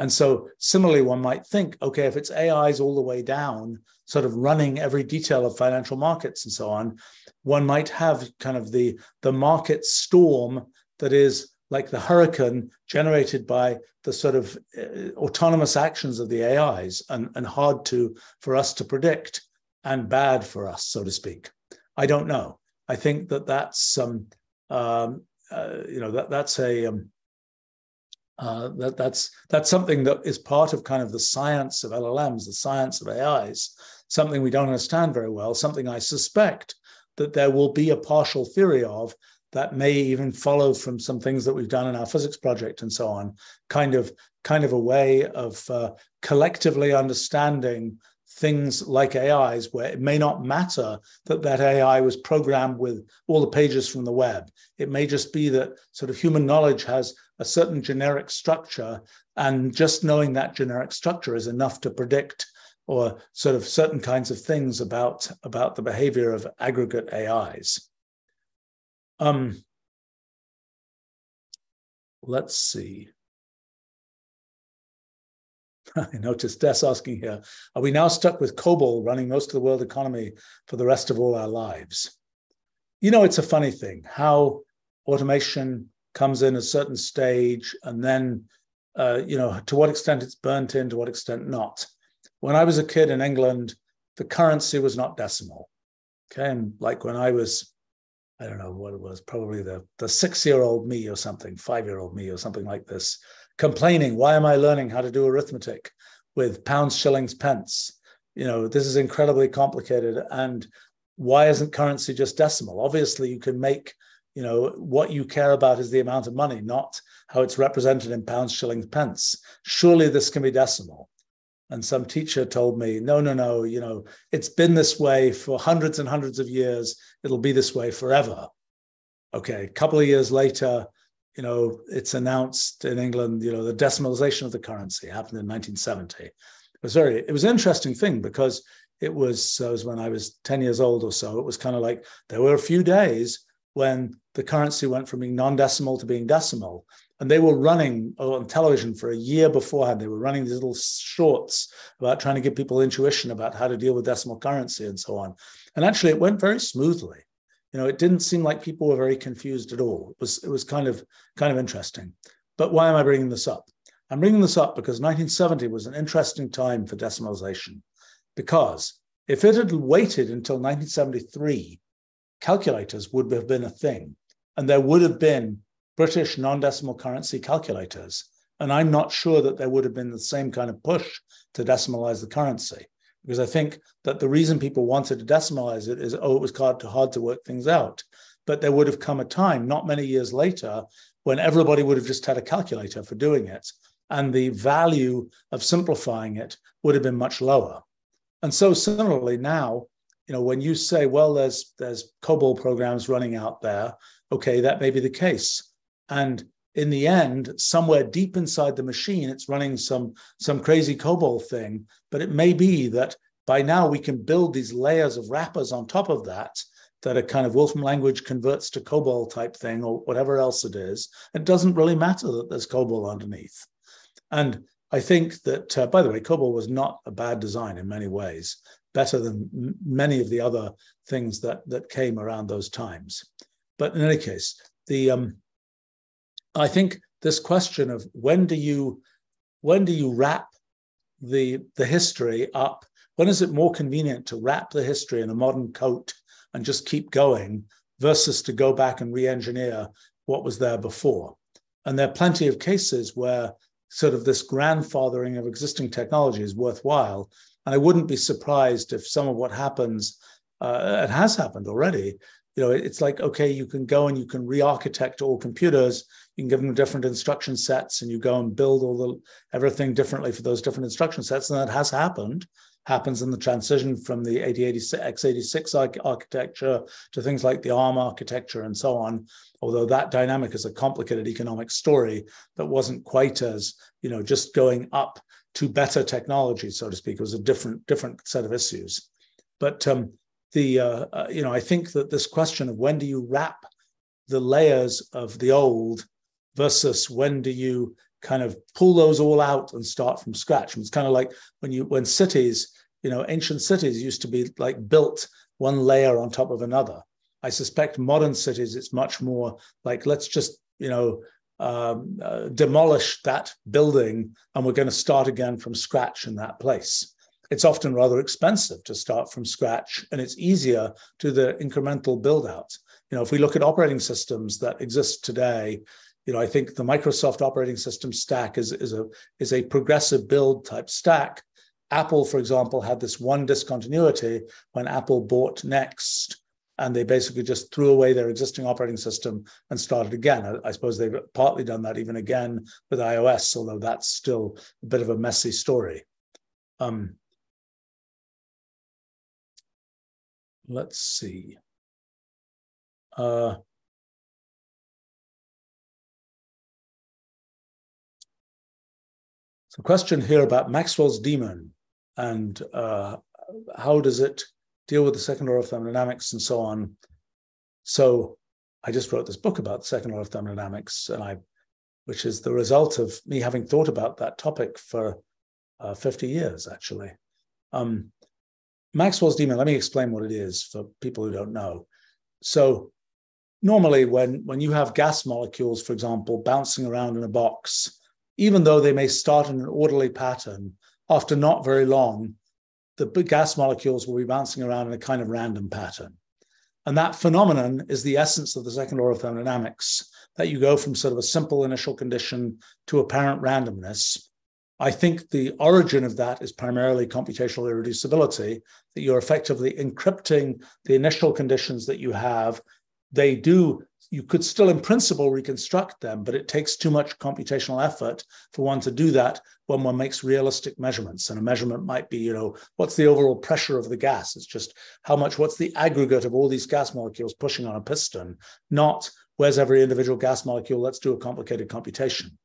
And so, similarly, one might think okay, if it's AIs all the way down, sort of running every detail of financial markets and so on, one might have kind of the, the market storm that is like the hurricane generated by the sort of uh, autonomous actions of the AIs and, and hard to for us to predict and bad for us, so to speak. I don't know. I think that that's um, um, uh, you know that that's a um, uh, that that's that's something that is part of kind of the science of LLMs, the science of AIs, something we don't understand very well, something I suspect that there will be a partial theory of that may even follow from some things that we've done in our physics project and so on. Kind of kind of a way of uh, collectively understanding things like ais where it may not matter that that ai was programmed with all the pages from the web. It may just be that sort of human knowledge has a certain generic structure and just knowing that generic structure is enough to predict or sort of certain kinds of things about, about the behavior of aggregate AIs. Um, let's see. I noticed Des asking here, are we now stuck with COBOL running most of the world economy for the rest of all our lives? You know, it's a funny thing how automation comes in a certain stage, and then uh, you know to what extent it's burnt in, to what extent not. When I was a kid in England, the currency was not decimal. Okay, and like when I was, I don't know what it was, probably the the six year old me or something, five year old me or something like this, complaining, why am I learning how to do arithmetic with pounds, shillings, pence? You know, this is incredibly complicated. And why isn't currency just decimal? Obviously, you can make, you know, what you care about is the amount of money, not how it's represented in pounds, shillings, pence. Surely this can be decimal. And some teacher told me, no, no, no, you know, it's been this way for hundreds and hundreds of years. It'll be this way forever. Okay, a couple of years later, you know, it's announced in England, you know, the decimalization of the currency happened in 1970. It was very, it was an interesting thing because it was, uh, was when I was 10 years old or so. It was kind of like there were a few days when the currency went from being non-decimal to being decimal. And they were running on television for a year beforehand. They were running these little shorts about trying to give people intuition about how to deal with decimal currency and so on. And actually, it went very smoothly you know, it didn't seem like people were very confused at all. It was it was kind of kind of interesting. But why am I bringing this up? I'm bringing this up because 1970 was an interesting time for decimalization. Because if it had waited until 1973, calculators would have been a thing, and there would have been British non-decimal currency calculators. And I'm not sure that there would have been the same kind of push to decimalize the currency because I think that the reason people wanted to decimalize it is, oh, it was hard to, hard to work things out. But there would have come a time, not many years later, when everybody would have just had a calculator for doing it. And the value of simplifying it would have been much lower. And so similarly now, you know, when you say, well, there's there's COBOL programs running out there, okay, that may be the case. And in the end, somewhere deep inside the machine, it's running some, some crazy COBOL thing. But it may be that by now we can build these layers of wrappers on top of that that a kind of Wolfram language converts to COBOL type thing or whatever else it is. It doesn't really matter that there's COBOL underneath. And I think that, uh, by the way, COBOL was not a bad design in many ways, better than many of the other things that, that came around those times. But in any case, the um, I think this question of when do you when do you wrap the the history up? When is it more convenient to wrap the history in a modern coat and just keep going versus to go back and re-engineer what was there before? And there are plenty of cases where sort of this grandfathering of existing technology is worthwhile. And I wouldn't be surprised if some of what happens, uh, it has happened already, you know it's like okay you can go and you can re-architect all computers. You can give them different instruction sets and you go and build all the everything differently for those different instruction sets. And that has happened. Happens in the transition from the x86 architecture to things like the arm architecture and so on. Although that dynamic is a complicated economic story that wasn't quite as you know just going up to better technology so to speak. It was a different different set of issues. But um, the uh, uh, you know I think that this question of when do you wrap the layers of the old versus when do you kind of pull those all out and start from scratch. And it's kind of like when you when cities, you know, ancient cities used to be like built one layer on top of another. I suspect modern cities, it's much more like let's just you know um, uh, demolish that building and we're going to start again from scratch in that place it's often rather expensive to start from scratch and it's easier to the incremental build out. You know, if we look at operating systems that exist today, you know, I think the Microsoft operating system stack is, is a is a progressive build type stack. Apple, for example, had this one discontinuity when Apple bought Next, and they basically just threw away their existing operating system and started again. I, suppose they've partly done that even again with iOS, although that's still a bit of a messy story. Um, let's see. Uh, so question here about Maxwell's demon and uh, how does it deal with the second law of thermodynamics and so on. So I just wrote this book about the second law of thermodynamics, and I, which is the result of me having thought about that topic for uh, 50 years, actually. Um, Maxwell's demon, let me explain what it is for people who don't know. So, normally when, when you have gas molecules, for example, bouncing around in a box, even though they may start in an orderly pattern, after not very long, the gas molecules will be bouncing around in a kind of random pattern. And that phenomenon is the essence of the second law of thermodynamics that you go from sort of a simple initial condition to apparent randomness. I think the origin of that is primarily computational irreducibility, that you're effectively encrypting the initial conditions that you have. They do you could still, in principle, reconstruct them, but it takes too much computational effort for one to do that when one makes realistic measurements. And a measurement might be, you know, what's the overall pressure of the gas? It's just how much, what's the aggregate of all these gas molecules pushing on a piston, not where's every individual gas molecule? Let's do a complicated computation.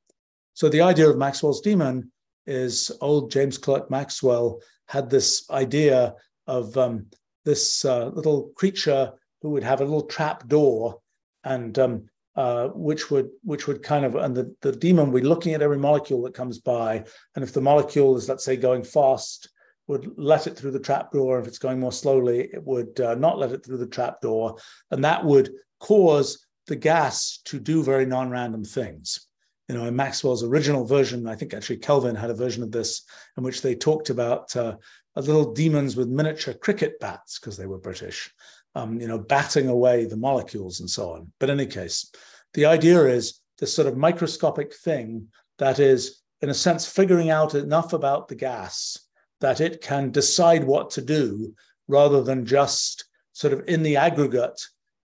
So the idea of Maxwell's demon is old James Clerk Maxwell had this idea of um, this uh, little creature who would have a little trap door and um, uh, which would which would kind of and the, the demon would be looking at every molecule that comes by. And if the molecule is let's say going fast would let it through the trap door. If it's going more slowly it would uh, not let it through the trap door. And that would cause the gas to do very non-random things you know in maxwell's original version i think actually kelvin had a version of this in which they talked about uh, little demons with miniature cricket bats because they were british um, you know, batting away the molecules and so on. But in any case, the idea is this sort of microscopic thing that is, in a sense, figuring out enough about the gas that it can decide what to do rather than just sort of in the aggregate,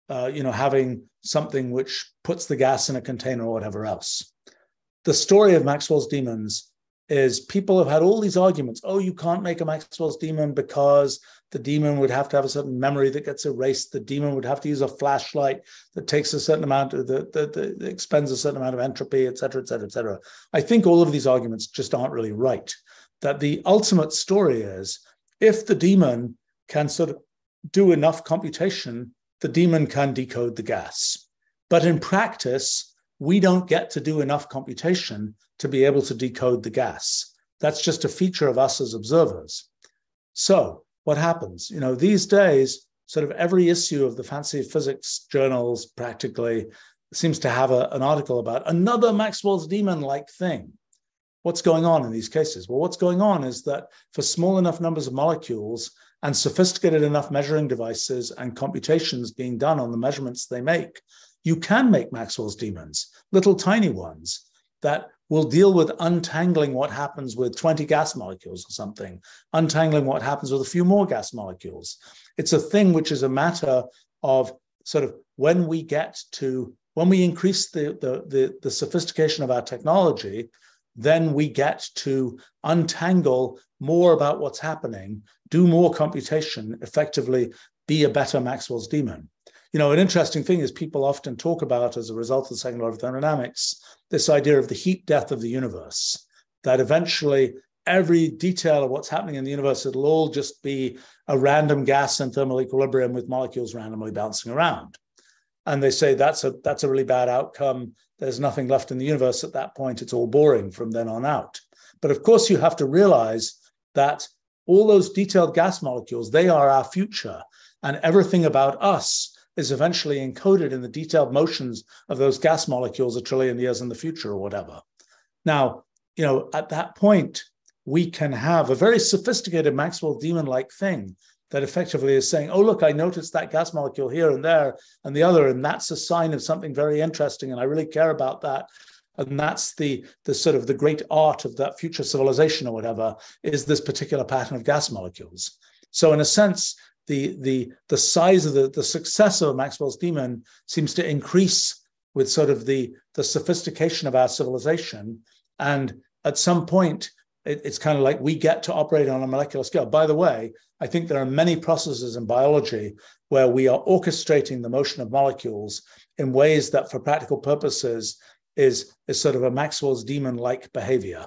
uh, you know, having something which puts the gas in a container or whatever else. The story of Maxwell's demons is people have had all these arguments. Oh, you can't make a Maxwell's demon because the demon would have to have a certain memory that gets erased. The demon would have to use a flashlight that takes a certain amount of the, the, the expends a certain amount of entropy, et cetera, et cetera, et cetera. I think all of these arguments just aren't really right. That the ultimate story is if the demon can sort of do enough computation, the demon can decode the gas. But in practice, we don't get to do enough computation to be able to decode the gas. That's just a feature of us as observers. So what happens? You know, these days, sort of every issue of the fancy physics journals practically seems to have a, an article about another Maxwell's demon like thing. What's going on in these cases? Well, what's going on is that for small enough numbers of molecules and sophisticated enough measuring devices and computations being done on the measurements they make, you can make Maxwell's demons, little tiny ones that will deal with untangling what happens with 20 gas molecules or something, untangling what happens with a few more gas molecules. It's a thing which is a matter of sort of when we get to, when we increase the, the, the, the sophistication of our technology, then we get to untangle more about what's happening, do more computation, effectively be a better Maxwell's demon. You know, an interesting thing is people often talk about, as a result of the second law of thermodynamics, this idea of the heat death of the universe, that eventually every detail of what's happening in the universe, it'll all just be a random gas in thermal equilibrium with molecules randomly bouncing around. And they say that's a that's a really bad outcome. There's nothing left in the universe at that point. It's all boring from then on out. But of course, you have to realize that all those detailed gas molecules, they are our future. And everything about us is eventually encoded in the detailed motions of those gas molecules a trillion years in the future or whatever. Now, you know, at that point, we can have a very sophisticated Maxwell demon like thing that effectively is saying, oh, look, I noticed that gas molecule here and there and the other, and that's a sign of something very interesting, and I really care about that. And that's the, the sort of the great art of that future civilization or whatever, is this particular pattern of gas molecules. So, in a sense, the the the size of the the success of Maxwell's demon seems to increase with sort of the the sophistication of our civilization, and at some point it, it's kind of like we get to operate on a molecular scale. By the way, I think there are many processes in biology where we are orchestrating the motion of molecules in ways that, for practical purposes, is is sort of a Maxwell's demon like behavior.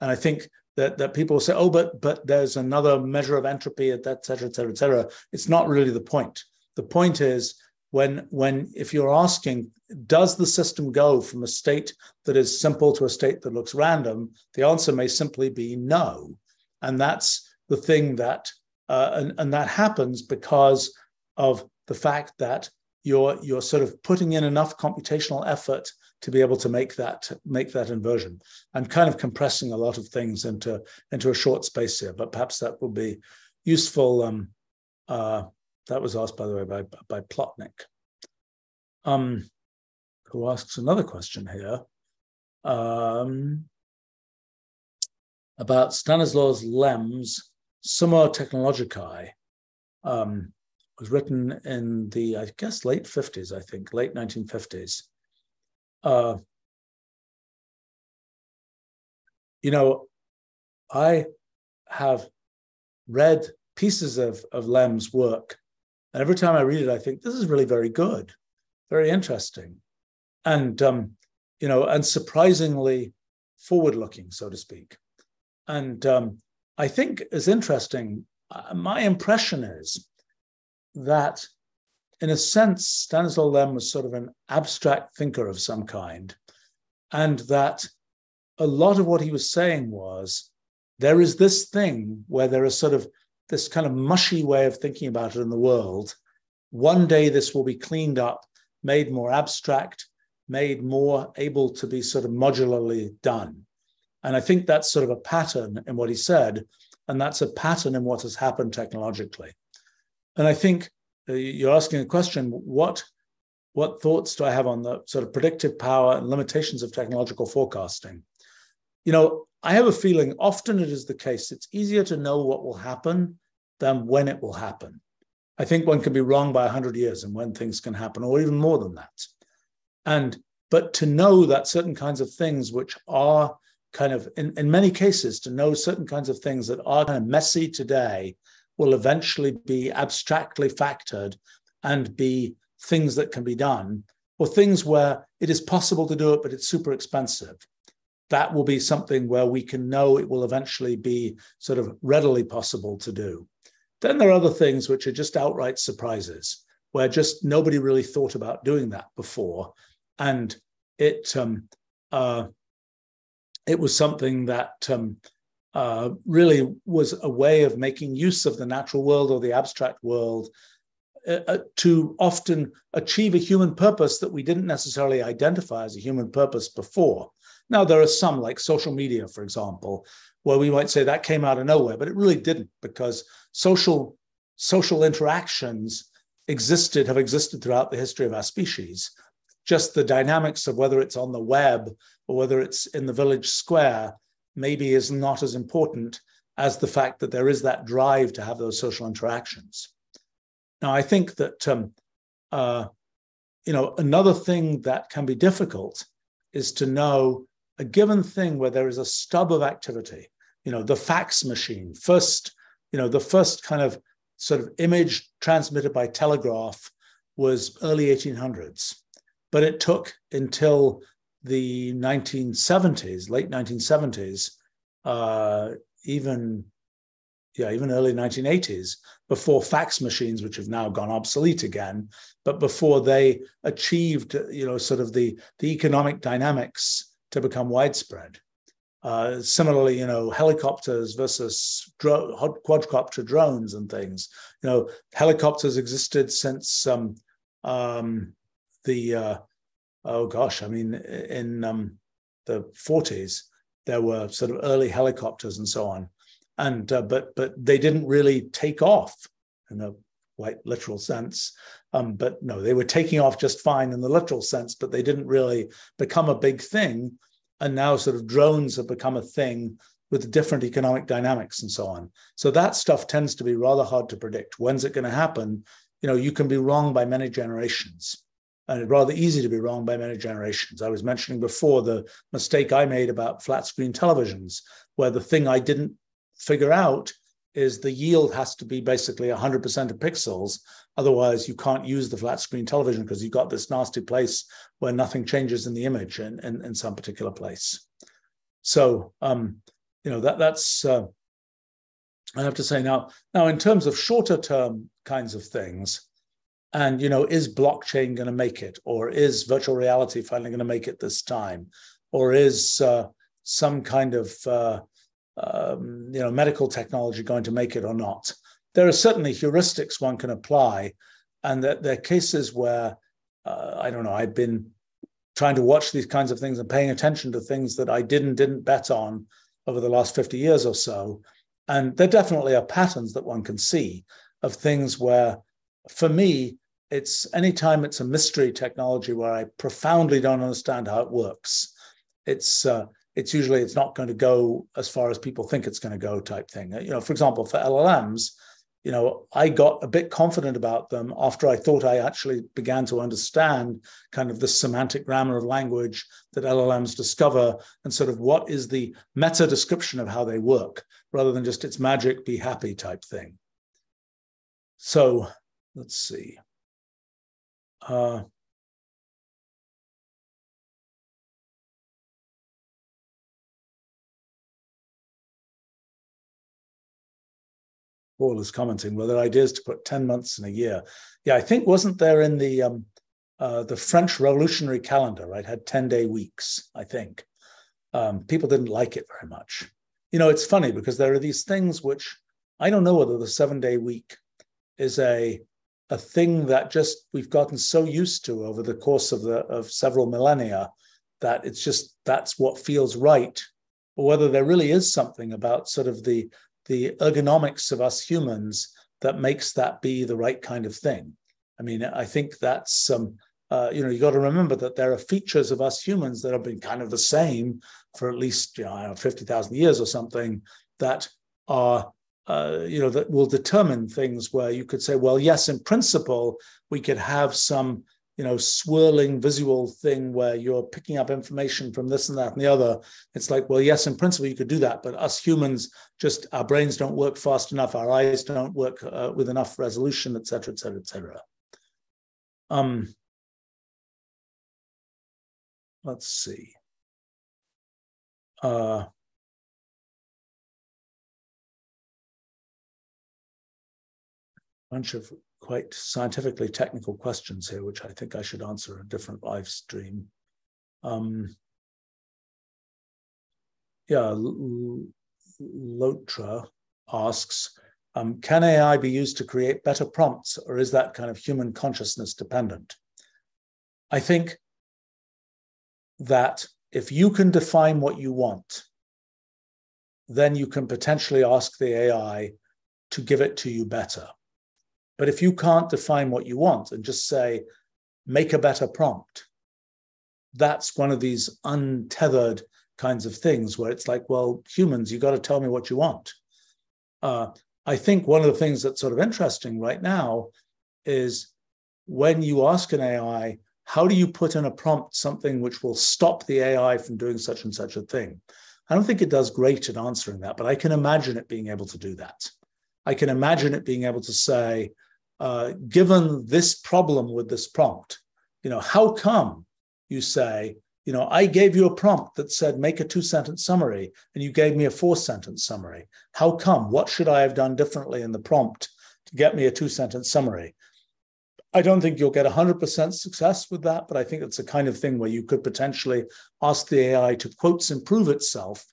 And I think that, that people say, oh, but but there's another measure of entropy, et cetera, et cetera, et cetera. It's not really the point. The point is when when if you're asking, does the system go from a state that is simple to a state that looks random? The answer may simply be no, and that's the thing that uh, and, and that happens because of the fact that you're you're sort of putting in enough computational effort to be able to make that make that inversion. I'm kind of compressing a lot of things into into a short space here, but perhaps that will be useful. Um, uh, that was asked, by the way, by by Plotnik, um, who asks another question here um, about Stanislaus Lem's Summa Technologicae. Um, was written in the, I guess, late 50s, I think, late 1950s. Uh, you know, I have read pieces of, of Lem's work, and every time I read it, I think this is really very good, very interesting, and um, you know, and surprisingly forward-looking, so to speak. And um, I think is interesting. Uh, my impression is that in a sense, Stanislaw Lem was sort of an abstract thinker of some kind, and that a lot of what he was saying was there is this thing where there is sort of this kind of mushy way of thinking about it in the world. One day this will be cleaned up, made more abstract, made more able to be sort of modularly done. And I think that's sort of a pattern in what he said, and that's a pattern in what has happened technologically. And I think Uh, you're asking a question what what thoughts do I have on the sort of predictive power and limitations of technological forecasting? You know, I have a feeling often it is the case, it's easier to know what will happen than when it will happen. I think one can be wrong by 100 years and when things can happen, or even more than that. And, but to know that certain kinds of things which are kind of, in, in many cases, to know certain kinds of things that are kind of messy today will eventually be abstractly factored and be things that can be done, or things where it is possible to do it, but it's super expensive. That will be something where we can know it will eventually be sort of readily possible to do. Then there are other things which are just outright surprises, where just nobody really thought about doing that before. And it um, uh, it was something that um, uh, really was a way of making use of the natural world or the abstract world uh, uh, to often achieve a human purpose that we didn't necessarily identify as a human purpose before. Now, there are some, like social media, for example, where we might say that came out of nowhere, but it really didn't because social, social interactions existed, have existed throughout the history of our species. Just the dynamics of whether it's on the web or whether it's in the village square maybe is not as important as the fact that there is that drive to have those social interactions. Now, I think that um, uh, you know another thing that can be difficult is to know a given thing where there is a stub of activity. You know, the fax machine first. You know, the first kind of sort of image transmitted by telegraph was early 1800s, but it took until the 1970s, late 1970s, uh, even yeah, even early 1980s, before fax machines, which have now gone obsolete again, but before they achieved, you know, sort of the the economic dynamics to become widespread. Uh, similarly, you know, helicopters versus dro- quadcopter drones and things. You know, helicopters existed since um, um, the uh, oh gosh, I mean, in um, the 40s, there were sort of early helicopters and so on. And uh, but but they didn't really take off in a quite literal sense. Um, but no, they were taking off just fine in the literal sense, but they didn't really become a big thing. And now sort of drones have become a thing with different economic dynamics and so on. So that stuff tends to be rather hard to predict. When's it going to happen? You know, you can be wrong by many generations and it's rather easy to be wrong by many generations. I was mentioning before the mistake I made about flat screen televisions, where the thing I didn't figure out is the yield has to be basically 100% of pixels. Otherwise, you can't use the flat screen television because you've got this nasty place where nothing changes in the image in, in, in some particular place. So, um, you know, that that's, uh, I have to say now, now in terms of shorter term kinds of things, and you know is blockchain going to make it or is virtual reality finally going to make it this time or is uh, some kind of uh, um, you know medical technology going to make it or not there are certainly heuristics one can apply and that there are cases where uh, I don't know. I've been trying to watch these kinds of things and paying attention to things that I didn't didn't bet on over the last 50 years or so. And there definitely are patterns that one can see of things where, for me, it's anytime it's a mystery technology where I profoundly don't understand how it works. It's uh, it's usually it's not going to go as far as people think it's going to go type thing. You know, for example, for LLMs, you know, I got a bit confident about them after I thought I actually began to understand kind of the semantic grammar of language that LLMs discover and sort of what is the meta description of how they work rather than just it's magic, be happy type thing. So let's see. Uh, Paul is commenting, were there ideas to put 10 months in a year? Yeah, I think wasn't there in the um, uh, the French revolutionary calendar, right? Had 10 day weeks, I think. Um, people didn't like it very much. You know, it's funny because there are these things which I don't know whether the seven day week is a a thing that just we've gotten so used to over the course of the of several millennia that it's just that's what feels right or whether there really is something about sort of the the ergonomics of us humans that makes that be the right kind of thing. I mean, I think that's um, uh, you know, you got to remember that there are features of us humans that have been kind of the same for at least you know, 50,000 years or something that are, uh, you know, that will determine things where you could say, well, yes, in principle, we could have some you know swirling visual thing where you're picking up information from this and that and the other. It's like well yes in principle you could do that but us humans just our brains don't work fast enough our eyes don't work uh, with enough resolution et cetera et cetera et cetera. Um let's see. Uh bunch of quite scientifically technical questions here, which I think I should answer in a different live stream. Um, yeah, Lotra asks, um, can AI be used to create better prompts, or is that kind of human consciousness dependent? I think that if you can define what you want, then you can potentially ask the AI to give it to you better. But if you can't define what you want and just say, make a better prompt, that's one of these untethered kinds of things where it's like, well, humans, you got to tell me what you want. Uh, I think one of the things that's sort of interesting right now is when you ask an AI, how do you put in a prompt something which will stop the AI from doing such and such a thing? I don't think it does great at answering that, but I can imagine it being able to do that. I can imagine it being able to say, uh, given this problem with this prompt, you know, how come you say, you know, I gave you a prompt that said make a two sentence summary and you gave me a four sentence summary. How come? What should I have done differently in the prompt to get me a two sentence summary? I don't think you'll get 100% success with that, but I think it's a kind of thing where you could potentially ask the AI to quotes improve itself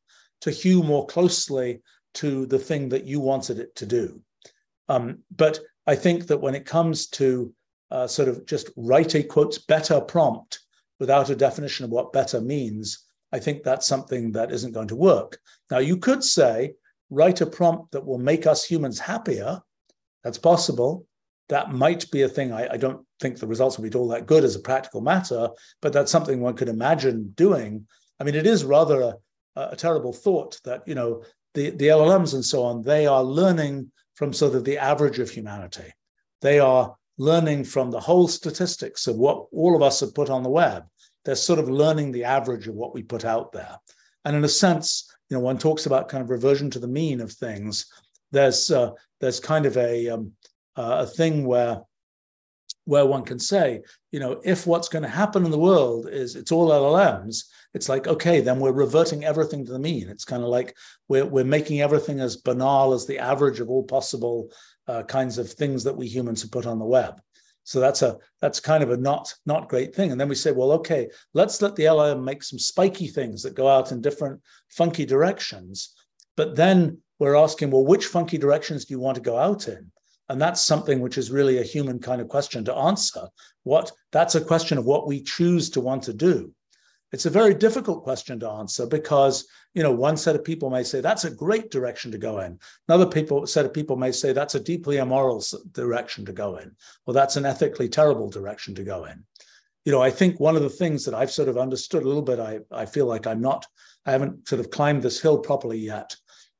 to hew more closely to the thing that you wanted it to do. Um, but I think that when it comes to uh, sort of just write a quotes better prompt without a definition of what better means, I think that's something that isn't going to work. Now, you could say, write a prompt that will make us humans happier. That's possible. That might be a thing. I, I don't think the results will be all that good as a practical matter, but that's something one could imagine doing. I mean, it is rather a, a terrible thought that, you know, the, the LLMs and so on, they are learning from sort of the average of humanity. They are learning from the whole statistics of what all of us have put on the web. They're sort of learning the average of what we put out there. And in a sense, you know, one talks about kind of reversion to the mean of things. There's uh, there's kind of a um, uh, a thing where where one can say, you know, if what's going to happen in the world is it's all LLMs, it's like, okay, then we're reverting everything to the mean. It's kind of like we're, we're making everything as banal as the average of all possible uh, kinds of things that we humans have put on the web. So that's a that's kind of a not not great thing. And then we say, well, okay, let's let the LLM make some spiky things that go out in different funky directions. But then we're asking, well, which funky directions do you want to go out in? And that's something which is really a human kind of question to answer. What that's a question of what we choose to want to do. It's a very difficult question to answer because you know one set of people may say that's a great direction to go in. Another people set of people may say that's a deeply immoral direction to go in, or that's an ethically terrible direction to go in. You know, I think one of the things that I've sort of understood a little bit, I, I feel like I'm not, I haven't sort of climbed this hill properly yet,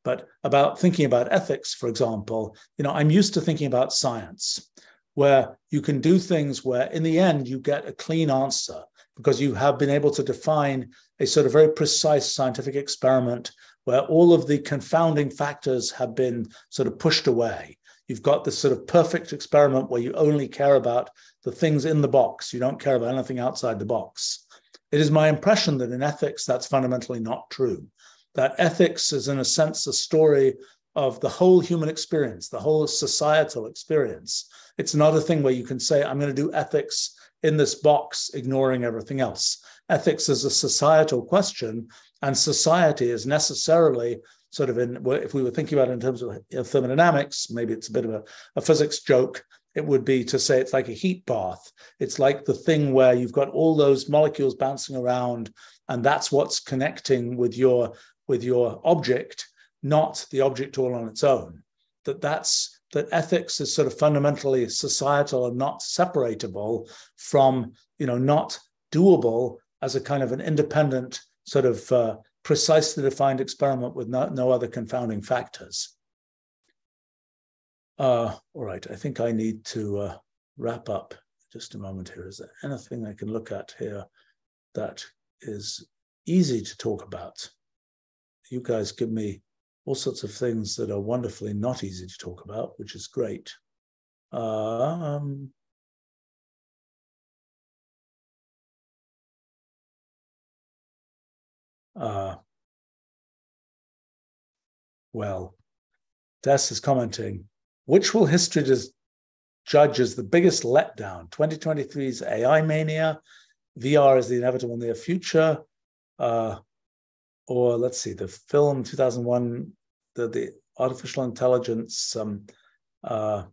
but about thinking about ethics, for example, you know, I'm used to thinking about science, where you can do things where in the end you get a clean answer because you have been able to define a sort of very precise scientific experiment where all of the confounding factors have been sort of pushed away. You've got this sort of perfect experiment where you only care about the things in the box. You don't care about anything outside the box. It is my impression that in ethics, that's fundamentally not true. That ethics is, in a sense, a story of the whole human experience, the whole societal experience. It's not a thing where you can say, I'm going to do ethics in this box, ignoring everything else. Ethics is a societal question, and society is necessarily sort of in, if we were thinking about it in terms of thermodynamics, maybe it's a bit of a, a physics joke, it would be to say it's like a heat bath. It's like the thing where you've got all those molecules bouncing around, and that's what's connecting with your with your object, not the object all on its own. That that's that ethics is sort of fundamentally societal and not separatable from, you know, not doable as a kind of an independent sort of uh, precisely defined experiment with no, no other confounding factors. Uh, all right, I think I need to uh, wrap up just a moment here. Is there anything I can look at here that is easy to talk about? You guys give me all sorts of things that are wonderfully not easy to talk about, which is great. Um, uh, well, Des is commenting, which will history judge as the biggest letdown? 2023's AI mania, VR is the inevitable near future, uh, or let's see, the film 2001 the, the artificial intelligence um, uh,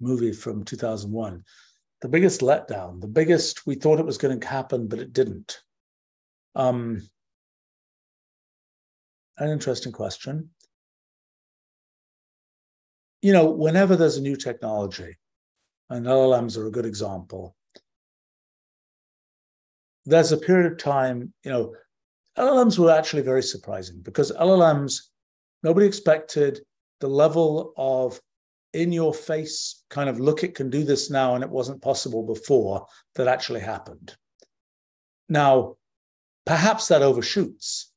movie from 2001. The biggest letdown, the biggest, we thought it was going to happen, but it didn't. Um, an interesting question. You know, whenever there's a new technology, and LLMs are a good example, there's a period of time, you know, LLMs were actually very surprising because LLMs, nobody expected the level of in your face kind of look, it can do this now, and it wasn't possible before that actually happened. Now, perhaps that overshoots.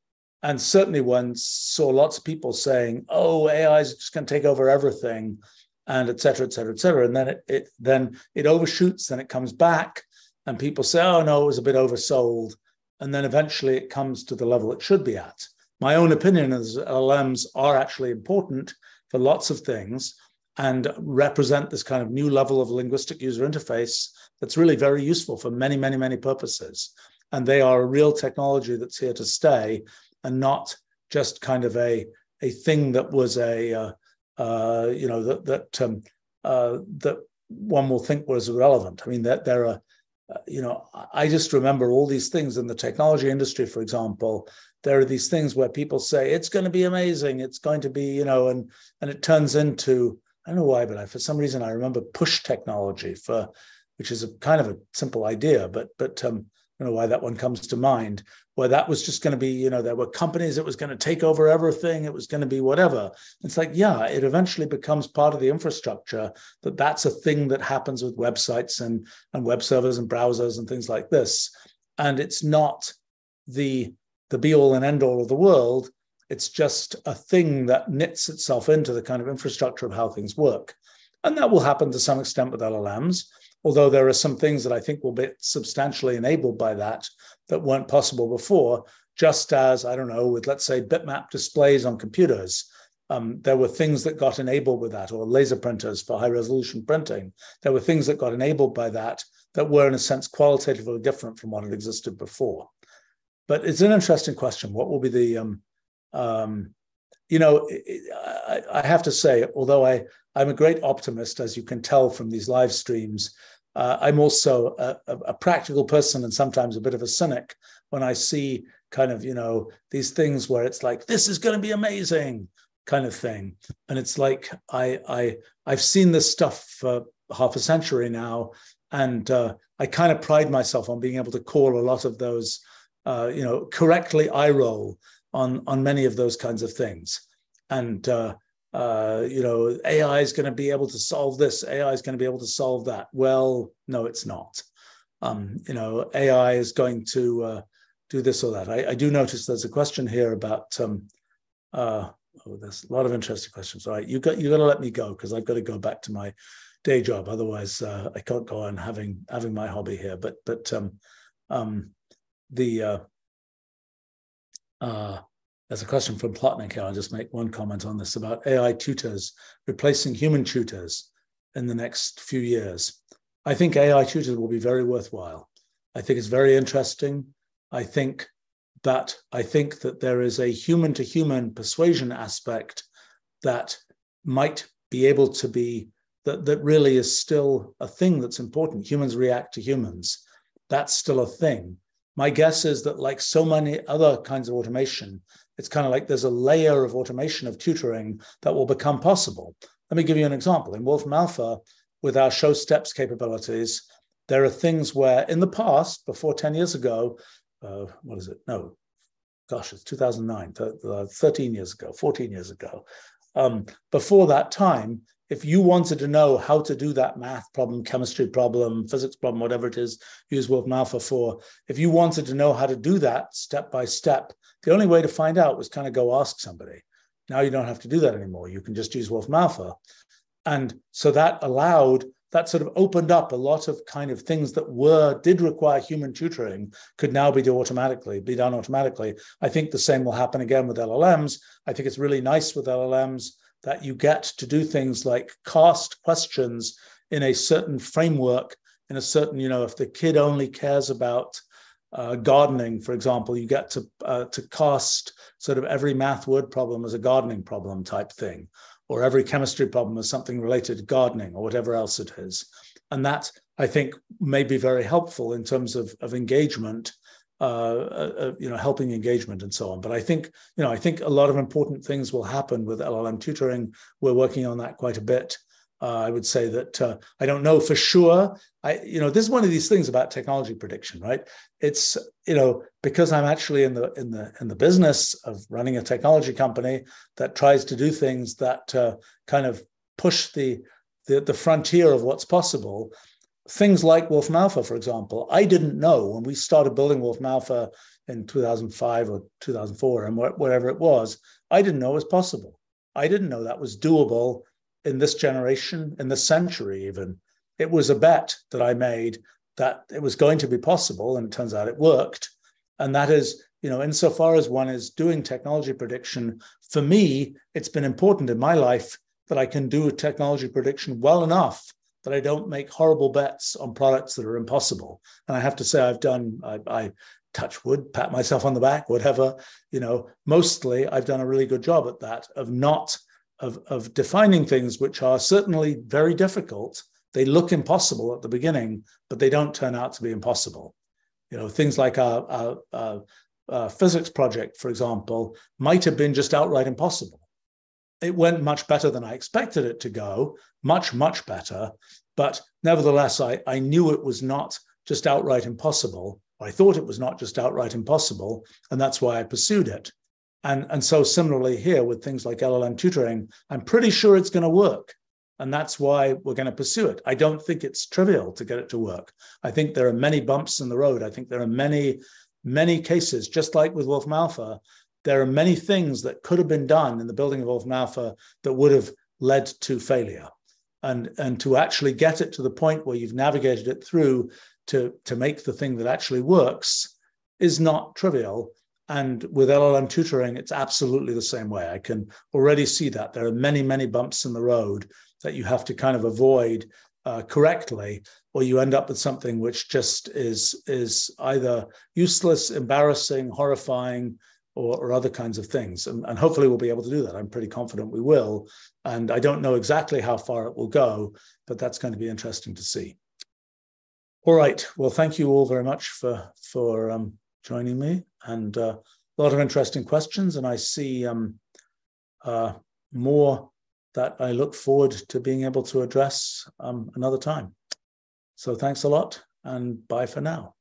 And certainly one saw lots of people saying, oh, AI is just going to take over everything and et cetera, et cetera, et cetera. And then it, it then it overshoots, then it comes back, and people say, oh no, it was a bit oversold and then eventually it comes to the level it should be at. My own opinion is LLMs are actually important for lots of things and represent this kind of new level of linguistic user interface that's really very useful for many, many, many purposes. And they are a real technology that's here to stay and not just kind of a, a thing that was a, uh, uh, you know, that, that, um, uh, that one will think was irrelevant. I mean, that there are uh, you know, I just remember all these things in the technology industry, for example. There are these things where people say it's going to be amazing, it's going to be, you know, and and it turns into I don't know why, but I, for some reason I remember push technology for, which is a kind of a simple idea, but but um, don't know why that one comes to mind, where that was just going to be, you know, there were companies that was going to take over everything. It was going to be whatever. It's like, yeah, it eventually becomes part of the infrastructure that that's a thing that happens with websites and, and web servers and browsers and things like this. And it's not the, the be all and end all of the world. It's just a thing that knits itself into the kind of infrastructure of how things work. And that will happen to some extent with LLMs although there are some things that I think will be substantially enabled by that that weren't possible before, just as, I don't know, with let's say bitmap displays on computers. Um, there were things that got enabled with that, or laser printers for high resolution printing. There were things that got enabled by that that were, in a sense, qualitatively different from what had existed before. But it's an interesting question. What will be the um, um, you know, I, I, have to say, although I I'm a great optimist, as you can tell from these live streams, uh, I'm also a, a, practical person and sometimes a bit of a cynic when I see kind of you know these things where it's like this is going to be amazing kind of thing, and it's like I I I've seen this stuff for half a century now, and uh, I kind of pride myself on being able to call a lot of those uh, you know correctly eye roll on on many of those kinds of things, and uh, you know, AI is going to be able to solve this, AI is going to be able to solve that. Well, no, it's not. Um, you know, AI is going to uh, do this or that. I, I, do notice there's a question here about. Um, uh, oh, there's a lot of interesting questions. All right, you got you got to let me go because I've got to go back to my day job. Otherwise, uh, I can't go on having having my hobby here. But but um, um, the uh, uh, there's a question from Plotnik here. I'll just make one comment on this about AI tutors replacing human tutors in the next few years. I think AI tutors will be very worthwhile. I think it's very interesting. I think that I think that there is a human to human persuasion aspect that might be able to be that that really is still a thing that's important. Humans react to humans. That's still a thing. My guess is that, like so many other kinds of automation, it's kind of like there's a layer of automation of tutoring that will become possible. Let me give you an example. In Wolfram Alpha, with our show steps capabilities, there are things where in the past, before 10 years ago, uh, what is it? No, gosh, it's 2009, 13 years ago, 14 years ago. Um, before that time, if you wanted to know how to do that math problem, chemistry problem, physics problem, whatever it is, use Wolfram Alpha for, if you wanted to know how to do that step by step, the only way to find out was kind of go ask somebody. Now you don't have to do that anymore. You can just use Wolfram Alpha. And so that allowed, that sort of opened up a lot of kind of things that were, did require human tutoring, could now be done automatically, be done automatically. I think the same will happen again with LLMs. I think it's really nice with LLMs that you get to do things like cast questions in a certain framework, in a certain, you know, if the kid only cares about uh, gardening, for example, you get to uh, to cast sort of every math word problem as a gardening problem type thing, or every chemistry problem as something related to gardening or whatever else it is, and that I think may be very helpful in terms of of engagement uh, uh, you know, helping engagement and so on. But I think, you know, I think a lot of important things will happen with LLM tutoring. We're working on that quite a bit. Uh, I would say that uh, I don't know for sure. I, you know, this is one of these things about technology prediction, right? It's, you know, because I'm actually in the in the in the business of running a technology company that tries to do things that uh, kind of push the, the the frontier of what's possible things like Wolfram Alpha, for example, I didn't know when we started building Wolfram Alpha in 2005 or 2004 and whatever it was, I didn't know it was possible. I didn't know that was doable in this generation, in this century, even. It was a bet that I made that it was going to be possible, and it turns out it worked. And that is, you know, insofar as one is doing technology prediction, for me, it's been important in my life that I can do a technology prediction well enough that I don't make horrible bets on products that are impossible. And I have to say, I've done, I, I touch wood, pat myself on the back, whatever, you know, mostly I've done a really good job at that of not, of, of defining things which are certainly very difficult. They look impossible at the beginning, but they don't turn out to be impossible. You know, things like our physics project, for example, might have been just outright impossible it went much better than I expected it to go, much, much better. But nevertheless, I, I knew it was not just outright impossible. I thought it was not just outright impossible, and that's why I pursued it. And, and so, similarly, here with things like LLM tutoring, I'm pretty sure it's going to work. And that's why we're going to pursue it. I don't think it's trivial to get it to work. I think there are many bumps in the road. I think there are many, many cases, just like with Wolfram Alpha, there are many things that could have been done in the building of Wolfram Alpha that would have led to failure. And, and to actually get it to the point where you've navigated it through to, to make the thing that actually works is not trivial. And with LLM tutoring, it's absolutely the same way. I can already see that. There are many, many bumps in the road that you have to kind of avoid uh, correctly, or you end up with something which just is, is either useless, embarrassing, horrifying, or, or other kinds of things. And, and hopefully we'll be able to do that. I'm pretty confident we will. And I don't know exactly how far it will go, but that's going to be interesting to see. All right. Well, thank you all very much for for um, joining me, and uh, a lot of interesting questions. And I see um, uh, more that I look forward to being able to address um, another time. So thanks a lot, and bye for now.